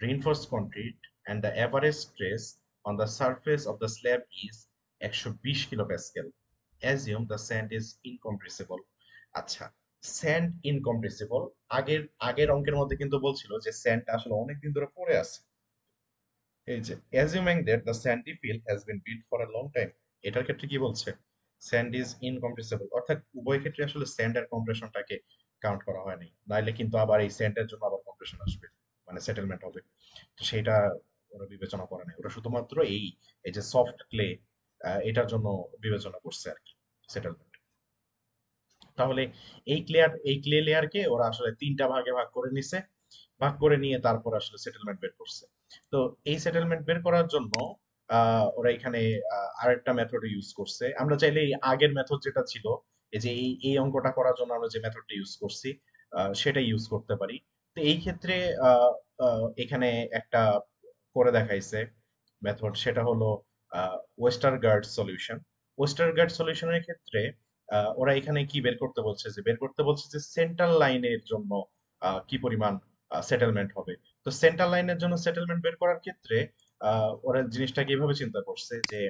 reinforced concrete, and the average stress on the surface of the slab is 120 kilopascal. Assume the sand is incompressible. আচ্ছা sand incompressible আগের আগের অঙ্কের মধ্যে কিন্তু বলছিল যে স্যান্ড আসলে অনেক দিন ধরে পড়ে আছে। এই যে assuming that the sandy fill has been build for a long time এটার ক্ষেত্রে কি বলছে? স্যান্ড ইজ ইনকম্প্রেসিবল অর্থাৎ উভয় ক্ষেত্রে আসলে স্যান্ড আর কম্প্রেশনটাকে কাউন্ট করা হয়নি। নাইলে কিন্তু আবার এই স্যান্ডের জন্য আবার কম্প্রেশন আসবে মানে সেটেলমেন্ট হবে। তো সেটা ওরা বিবেচনা করে নাই। ওরা শুধুমাত্র এই এই যে সফট ক্লে এটার জন্য বিবেচনা করছে আর কি সেটেলমেন্ট তাহলে এই ক্লেয়ার এই ক্লে লেয়ারকে ওরা আসলে তিনটা ভাগে ভাগ করে নিছে। ভাগ করে নিয়ে তারপর আসলে সেটেলমেন্ট বের করছে। তো এই সেটেলমেন্ট বের করার জন্য ওরা এখানে আরেকটা মেথড ইউজ করছে। আমরা চাইলে এই আগের মেথড যেটা ছিল, এই যে এই এই অঙ্কটা করার জন্য আমরা যে মেথডটা ইউজ করছি সেটা ইউজ করতে পারি। তো এই ক্ষেত্রে এখানে একটা করে দেখাইছে মেথড সেটা হলো Westergaard solution Westergaard সলিউশনের ক্ষেত্রে ওরা এখানে কি বের করতে বলছে যে, বের করতে বলছে যে সেন্ট্রাল লাইনের জন্য কি পরিমাণ সেটেলমেন্ট হবে। তো সেন্ট্রাল লাইনের জন্য সেটেলমেন্ট বের করার ক্ষেত্রে ওরা জিনিসটা কীভাবে চিন্তা করছে যে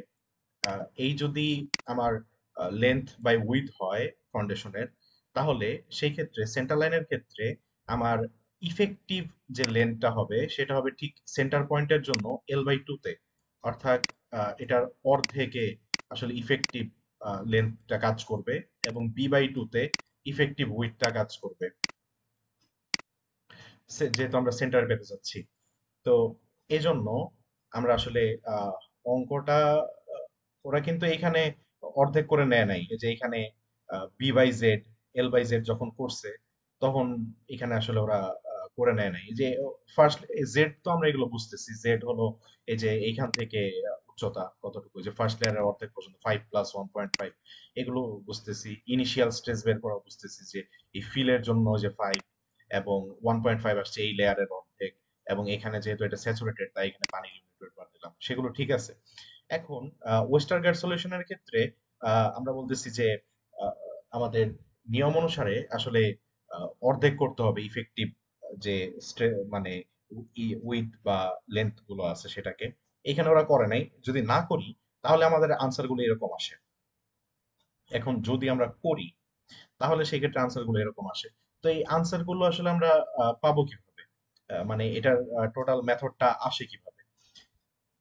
এই যদি আমার লেন্থ বাই উইথ হয় ফাউন্ডেশনের তাহলে সেই ক্ষেত্রে সেন্ট্রাল লাইনের ক্ষেত্রে আমার ইফেক্টিভ যে লেন্থটা হবে, সেটা হবে ঠিক সেন্টার পয়েন্টের জন্য এল বাই টুতে অর্থাৎ এটার অর্ধেকে আসলে ইফেক্টিভ লেন্থটা কাজ করবে এবং বি বাই টুতে ইফেক্টিভ উইথটা কাজ করবে। যেহেতু আমরা সেন্টার পেতে যাচ্ছি তো এজন্য আমরা আসলে অঙ্কটা ওরা কিন্তু এখানে অর্ধেক করে নেয় নাই। যে এখানে B by Z L by Z যখন করছে, তখন এখানে আসলে ওরা করে নেয় নাই। যে ফার্স্ট জেড তো আমরা এগুলো বুঝতেছি। জেড হলো এই যে, এইখান থেকে উচ্চতা কতটুকু? যে ফার্স্ট লেয়ারের অর্ধেক পর্যন্ত five plus one point five এগুলো বুঝতেছি। ইনিশিয়াল স্ট্রেস বের করা বুঝতেছি যে এই ফিলের জন্য যে ফাইভ এবং ওয়ান পয়েন্ট ফাইভ আসছে এই লেয়ারের অর্ধেক এবং এখানে যেহেতু এটা স্যাচুরেটেড তাই এখানে পানি লিমিটেড বার দিলাম। সেগুলো ঠিক আছে। এখন ওয়েস্টার গার্ড সলিউশনের ক্ষেত্রে আমরা বলতেছি যে আমাদের নিয়ম অনুসারে আসলে অর্ধেক করতে হবে ইফেক্টিভ যে মানে উইথ বা লেন্থগুলো আছে সেটাকে। এখানে ওরা করে নাই। যদি না করি, তাহলে আমাদের আনসারগুলো এরকম আসে। এখন যদি আমরা করি, তাহলে সেই ক্ষেত্রে আনসারগুলো এরকম আসে। তো এই আনসারগুলো আসলে আমরা পাবো কীভাবে? মানে এটার টোটাল মেথডটা আসে কীভাবে?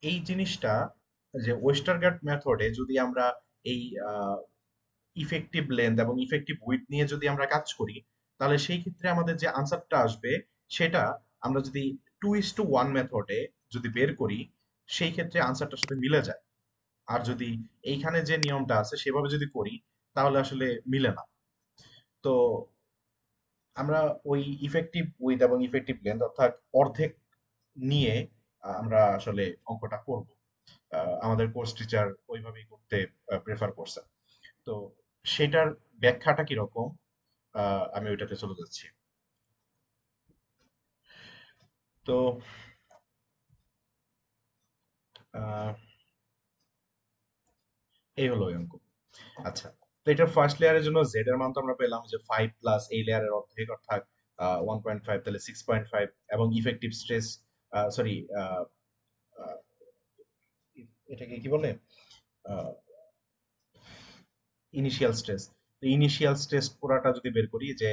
এই জিনিসটা যে ওয়েস্টারগার্ড মেথডে যদি আমরা এই ইফেক্টিভ লেন্থ এবং ইফেক্টিভ উইথ নিয়ে যদি আমরা কাজ করি, তাহলে সেই ক্ষেত্রে আমাদের যে আনসারটা আসবে, সেটা আমরা যদি টু ইস টু ওয়ান মেথডে যদি বের করি সেই ক্ষেত্রে আনসারটার সাথে মিলে যায়। আর যদি এইখানে যে নিয়মটা আছে সেভাবে যদি করি, তাহলে আসলে মিলে না। তো আমরা ওই ইফেক্টিভ উইথ এবং ইফেক্টিভ লেন্থ অর্থাৎ অর্ধেক নিয়ে আমরা আসলে অঙ্কটা করব। আমাদের কোর্স টিচার ওইভাবেই করতে প্রেফার করছে। তো সেটার ব্যাখ্যাটা কীরকম? আমি ওইটাতে চলে যাচ্ছি। তো এই হলো অঙ্ক। আচ্ছা তো এটার ফার্স্ট লেয়ারের জন্য জেড এর মান তো আমরা পেলাম যে ফাইভ প্লাস এই লেয়ারের অর্ধেক, অর্থাৎ ওয়ান পয়েন্ট ফাইভ তাহলে সিক্স পয়েন্ট ফাইভ এবং ইফেক্টিভ স্ট্রেস সরি এটাকে কি বলে? ইনিশিয়াল স্ট্রেস তো ইনিশিয়াল স্ট্রেস পুরাটা যদি বের করি যে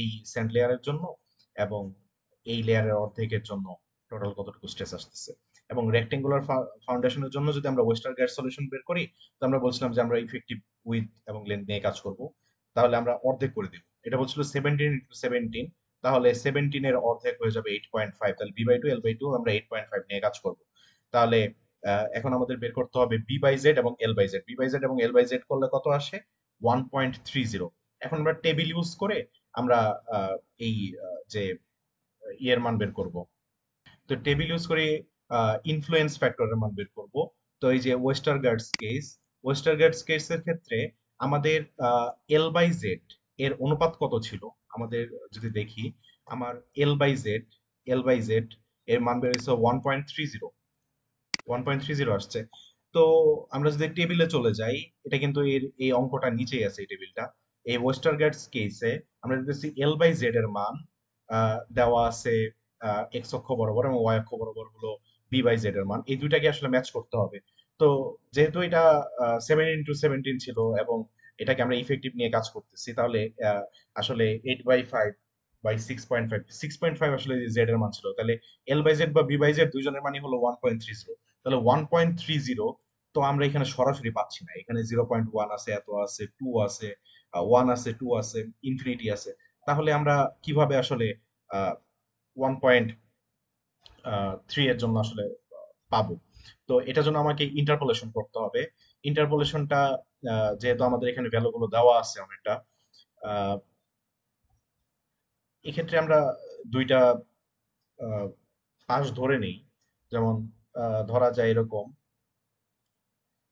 এই স্যান্ড লেয়ারের জন্য এবং এই লেয়ারের অর্ধেকের জন্য টোটাল কতটুকু স্ট্রেস আসতেছে? এবং রেক্টেঙ্গুলার ফাউন্ডেশনের জন্য যদি আমরা ওয়েস্টার গ্যাস সলিউশন বের করি, তো আমরা বলছিলাম যে আমরা ইফেক্টিভ উইথ এবং লেন্থ নিয়ে কাজ করব। তাহলে আমরা অর্ধেক করে দিব। এটা বলছিল সেভেন্টিন ইন্টু সেভেন্টিন তাহলে সেভেন্টিনের অর্ধেক হয়ে যাবে এইট পয়েন্ট ফাইভ তাহলে B by two L by two আমরা এইট পয়েন্ট ফাইভ নিয়ে কাজ করব। তাহলে এখন আমাদের বের করতে হবে বি বাই জেড এবং L by Z B by Z এবং এল বাই জেড করলে কত আসে? ওয়ান পয়েন্ট থ্রি জিরো এখন আমরা টেবিল ইউজ করে আমরা এই যে ইয়ের মান বের করব। তো টেবিল ইউজ করে ইনফ্লুয়েন্স ফ্যাক্টরের মান বের করব। তো এই যে Westergaard's case Westergaard's কেসের ক্ষেত্রে আমাদের এল বাই জেড এর অনুপাত কত ছিল? আমাদের যদি দেখি, আমার L by Z L by Z এর মান বেরিয়েছে one point three zero one point three zero আসছে। তো আমরা যদি টেবিলে চলে যাই, এটা কিন্তু এর, এই অঙ্কটা নিচেই আছে এই টেবিলটা এই ওয়েস্টার গার্ডস কেসে আমরা দেখতেছি এল বাই জেড এর মান দেওয়া আছে এক্স অক্ষ বরাবর এবং ওয়াই অক্ষ বরাবর হলো বি বাই জেড এর মান। এই দুইটাকে আসলে ম্যাচ করতে হবে। তো যেহেতু এটা সেভেন ইন্টু সেভেন্টিন ছিল এবং এটাকে আমরা ইফেক্টিভ নিয়ে কাজ করতেছি, তাহলে আসলে eight by five by six point five six point five আসলে জেড এর মান ছিল, তাহলে এল বাই জেড বা বি বাই জেড দুইজনের মানই হলো ওয়ান পয়েন্ট থ্রি জিরো তাহলে ওয়ান পয়েন্ট থ্রি জিরো তো আমরা এখানে সরাসরি পাচ্ছি না। এখানে জিরো পয়েন্ট ওয়ান আছে, এত আছে টু আছে ওয়ান আছে টু আছে ইনফিনিটি আছে। তাহলে আমরা কীভাবে আসলে ওয়ান পয়েন্ট থ্রি এর জন্য আসলে পাবো। তো এটার জন্য আমাকে ইন্টারপোলেশন করতে হবে। ইন্টারপোলেশনটা যেহেতু আমাদের এখানে ভ্যালুগুলো দেওয়া আছে অনেকটা এক্ষেত্রে আমরা দুইটা পাশ ধরে নেই। যেমন ধরা যায় এরকম,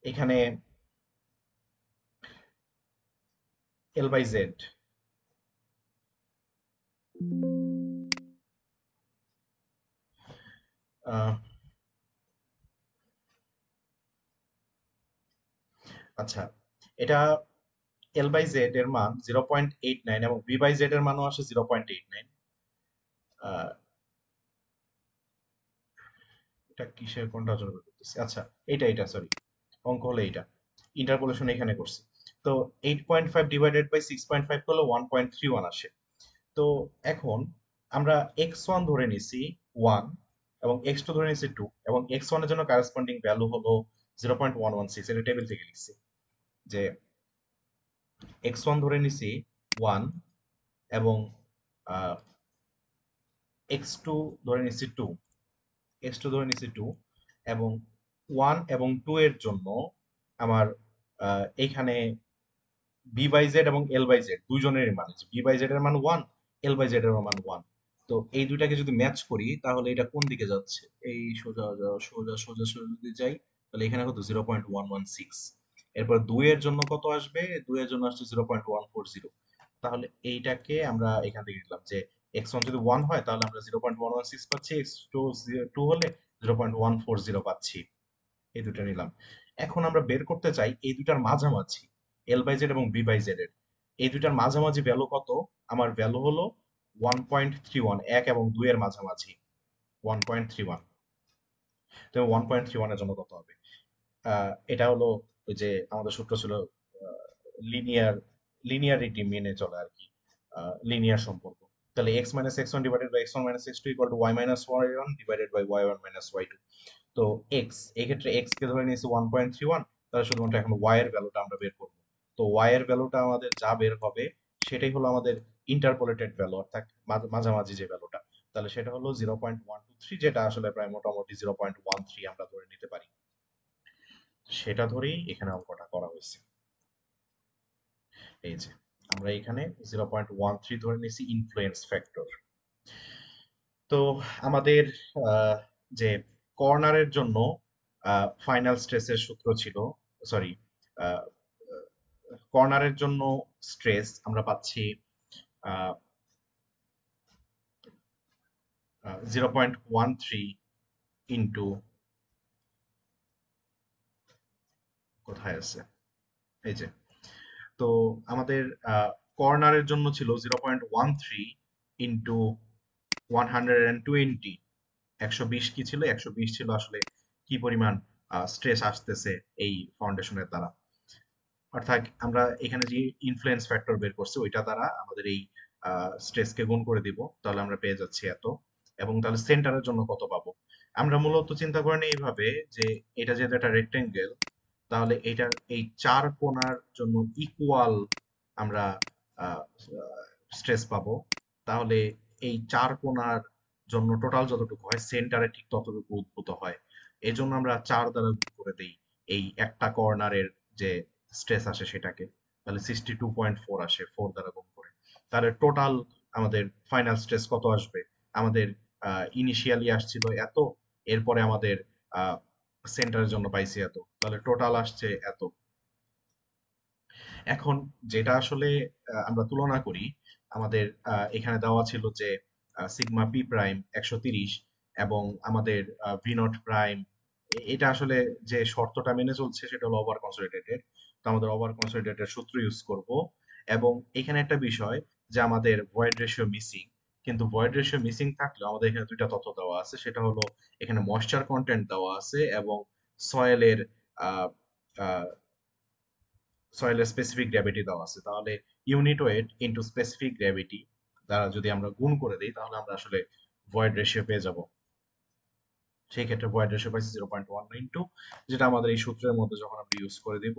এখানে এল বাই জেড আচ্ছা এটা এল বাই জেড এর মান জিরো পয়েন্ট এইট নাইন এবং বি বাই জেড এর মানও আসে জিরো পয়েন্ট এইট নাইন এটা কিসের কোনটা জন্য করতেছি? আচ্ছা এটা এটা সরি অঙ্ক হলো এইটা। ইন্টারপোলেশন এখানে করছি। তো eight point five divided by six point five করলে ওয়ান পয়েন্ট থ্রি ওয়ান আসে। তো এখন আমরা এক্স ওয়ান ধরে নিছি ওয়ান এবং এক্স টু ধরে নিছি টু এবং এক্স ওয়ানের জন্য কারেসপন্ডিং ভ্যালু হলো zero point one one six এটা টেবিল থেকে লিখছি। যে এক্স ওয়ান ধরে নিছি ওয়ান এবং এক্স টু ধরে নিছি টু এক্স টু ধরে নিছি টু এবং ওয়ান এবং টু এর জন্য আমার আহ, এইখানে বি বাই জেড এবং এল বাই জেড দুইজনের মান বি বাই জেড এর মান ওয়ান এল বাই জেড এর মান ওয়ান তো এই দুইটাকে যদি ম্যাচ করি, তাহলে এটা কোন দিকে যাচ্ছে? এই সোজা সোজা সোজা সোজা যদি যাই, তাহলে এখানে কত? Zero point one one six এরপর দুইয়ের জন্য কত আসবে? দুইয়ের জন্য আসছে zero point one four zero তাহলে এইটাকে আমরা এখান থেকে দিলাম যে এক্স ওয়ান যদি ওয়ান হয়, তাহলে আমরা zero point one one six পাচ্ছি এক্স টু টু হলে zero point one four zero পাচ্ছি। এই দুটো নিলাম। এখন আমরা বের করতে চাই এই দুটার মাঝামাঝি এল বাই জেড এবং বি বাই জেড এর। এই দুটার মাঝামাঝি ভ্যালু কত? আমার ভ্যালু হলো ওয়ান পয়েন্ট থ্রি ওয়ান এক এবং দুই এর মাঝামাঝি। ওয়ান পয়েন্ট থ্রি ওয়ান তো ওয়ান পয়েন্ট থ্রি জন্য কত হবে? এটা হলো ওই যে আমাদের সূত্র ছিল লিনিয়ার লিনিয়ারিটি মেনে চলে আর কি লিনিয়ার সম্পর্ক। তাহলে minus X one divided by X one X two Y one Y one minus Y two তো এক্স এক্ষেত্রে এক্স কে ধরে নিয়েছি ওয়ান পয়েন্ট থ্রি ওয়ান তাহলে শুধুমাত্র এখন ওয়াই এর ভ্যালুটা আমরা বের করব। তো ওয়াই এর ভ্যালুটা আমাদের যা বের হবে, সেটাই হলো আমাদের ইন্টারপোলেটেড ভ্যালু অর্থাৎ মাঝামাঝি যে ভ্যালুটা তাহলে সেটা হলো zero point one two three যেটা আসলে প্রায় মোটামুটি জিরো পয়েন্ট ওয়ান থ্রি আমরা ধরে নিতে পারি। সেটা ধরেই এখানে অঙ্কটা করা হয়েছে। এই যে, আমরা এখানে জিরো পয়েন্ট ওয়ান থ্রি ধরে নিয়েছি ইনফ্লুয়েন্স ফ্যাক্টর তো আমাদের যে কর্নারের জন্য ফাইনাল স্ট্রেসের সূত্র ছিল সরি কর্নারের জন্য স্ট্রেস আমরা পাচ্ছি zero point one three into কোথায় আছে? এই যে। তো আমাদের কর্নারের জন্য ছিল zero point one three into one hundred and twenty একশো বিশ কি ছিল? একশো বিশ ছিল আসলে কি পরিমাণ স্ট্রেস আসতেছে এই ফাউন্ডেশনের দ্বারা। অর্থাৎ আমরা এখানে যে ইনফ্লুয়েন্স ফ্যাক্টর বের করছি, ওইটা দ্বারা আমাদের এই স্ট্রেসকে গুণ করে দিব, তাহলে আমরা পেয়ে যাচ্ছি এত। এবং তাহলে সেন্টারের জন্য কত পাবো? আমরা মূলত চিন্তা করে নিই এইভাবে যে এটা যেহেতু একটা রেক্টেঙ্গেল তাহলে এটার এই চার কোণার জন্য ইকুয়াল আমরা স্ট্রেস পাবো। তাহলে এই চার কোণার জন্য টোটাল যতটুকু হয় সেন্টারে ঠিক ততটুকু উদ্ভূত হয়। এই জন্য আমরা চার দ্বারা করে দিই। এই একটা কর্নারের যে স্ট্রেস আসে সেটাকে। তাহলে সিক্সটি টু পয়েন্ট ফোর আসে ফোর দ্বারা গুণ করে। তাহলে টোটাল আমাদের ফাইনাল স্ট্রেস কত আসবে? আমাদের ইনিশিয়ালি আসছিল এত, এরপরে আমাদের সেন্টারের জন্য পাইছি এত। তাহলে টোটাল আসছে এত। এখন যেটা আসলে আমরা তুলনা করি, আমাদের এখানে দেওয়া ছিল যে সিগমা পি প্রাইম একশো তিরিশ এবং আমাদের ভি নট প্রাইম এটা আসলে যে শর্তটা মেনে চলছে সেটা হলো ওভার কনসলিডেটেড আমাদের ওভার কনসলিডেটেড সূত্র ইউজ করব। এবং এখানে একটা বিষয় যে আমাদের ভয়েড রেশিও মিসিং কিন্তু ভয়েড রেশিও মিসিং থাকলেও আমাদের এখানে দুইটা তথ্য দেওয়া আছে। সেটা হলো এখানে ময়েশ্চার কন্টেন্ট দেওয়া আছে এবং সয়েলের সয়েলের স্পেসিফিক গ্র্যাভিটি দেওয়া আছে। তাহলে unit weight into specific gravity দ্বারা যদি আমরা গুণ করে দিই, তাহলে আমরা আসলে ভয়েড রেশিও পেয়ে যাব। সেই ক্ষেত্রে ভয়েড রেশিও পাইছি zero point one nine two যেটা আমাদের এই সূত্রের মধ্যে যখন আমরা ইউজ করে দিব।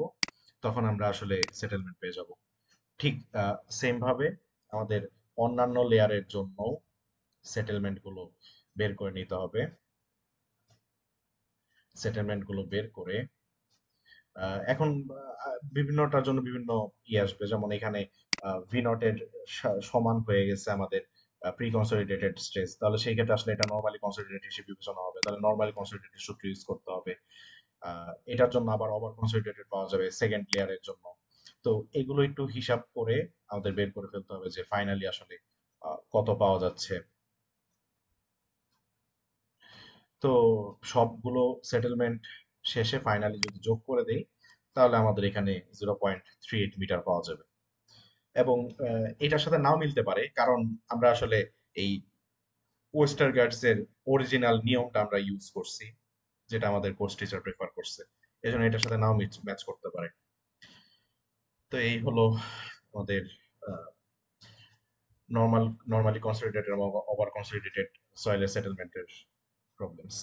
তখন আমরা আসলে সেটেলমেন্ট পেয়ে যাব। ঠিক সেম ভাবে আমাদের অন্যান্য লেয়ারের জন্য সেটেলমেন্টগুলো বের করে নিতে হবে। সেটেলমেন্টগুলো বের করে এখন বিভিন্নটার জন্য বিভিন্ন ইয়ে আসবে। যেমন এখানে ভি নটের সমান হয়ে গেছে আমাদের প্রি কনসলিডেটেড স্ট্রেস তাহলে সেই ক্ষেত্রে আসলে এটা নর্মালি কনসলিডেটেড হিসেবে বিবেচনা হবে। তাহলে নর্মালি কনসলিডেটেড সূত্র ইউজ করতে হবে। এটার জন্য আবার ওভার কনসলিডেটেড পাওয়া যাবে সেকেন্ড লেয়ারের জন্য। তো এগুলো একটু হিসাব করে আমাদের বের করে ফেলতে হবে যে ফাইনালি আসলে কত পাওয়া যাচ্ছে। তো সবগুলো সেটেলমেন্ট শেষে ফাইনালি যদি যোগ করে দেই, তাহলে আমাদের এখানে zero point three eight metre পাওয়া যাবে। এবং এটার সাথে নাও মিলতে পারে, কারণ আমরা আসলে এই ওয়েস্টার গার্ডস এর অরিজিনাল নিয়মটা আমরা ইউজ করছি। যেটা আমাদের কোর্স টিচার প্রেফার করছে। এই জন্য এটার সাথে নাও ম্যাচ করতে পারে। তো এই হলো আমাদের নর্মাল নর্মালি কনসলিডেটেড এবং ওভার কনসলিডেটেড সয়েলের সেটেলমেন্টের প্রবলেমস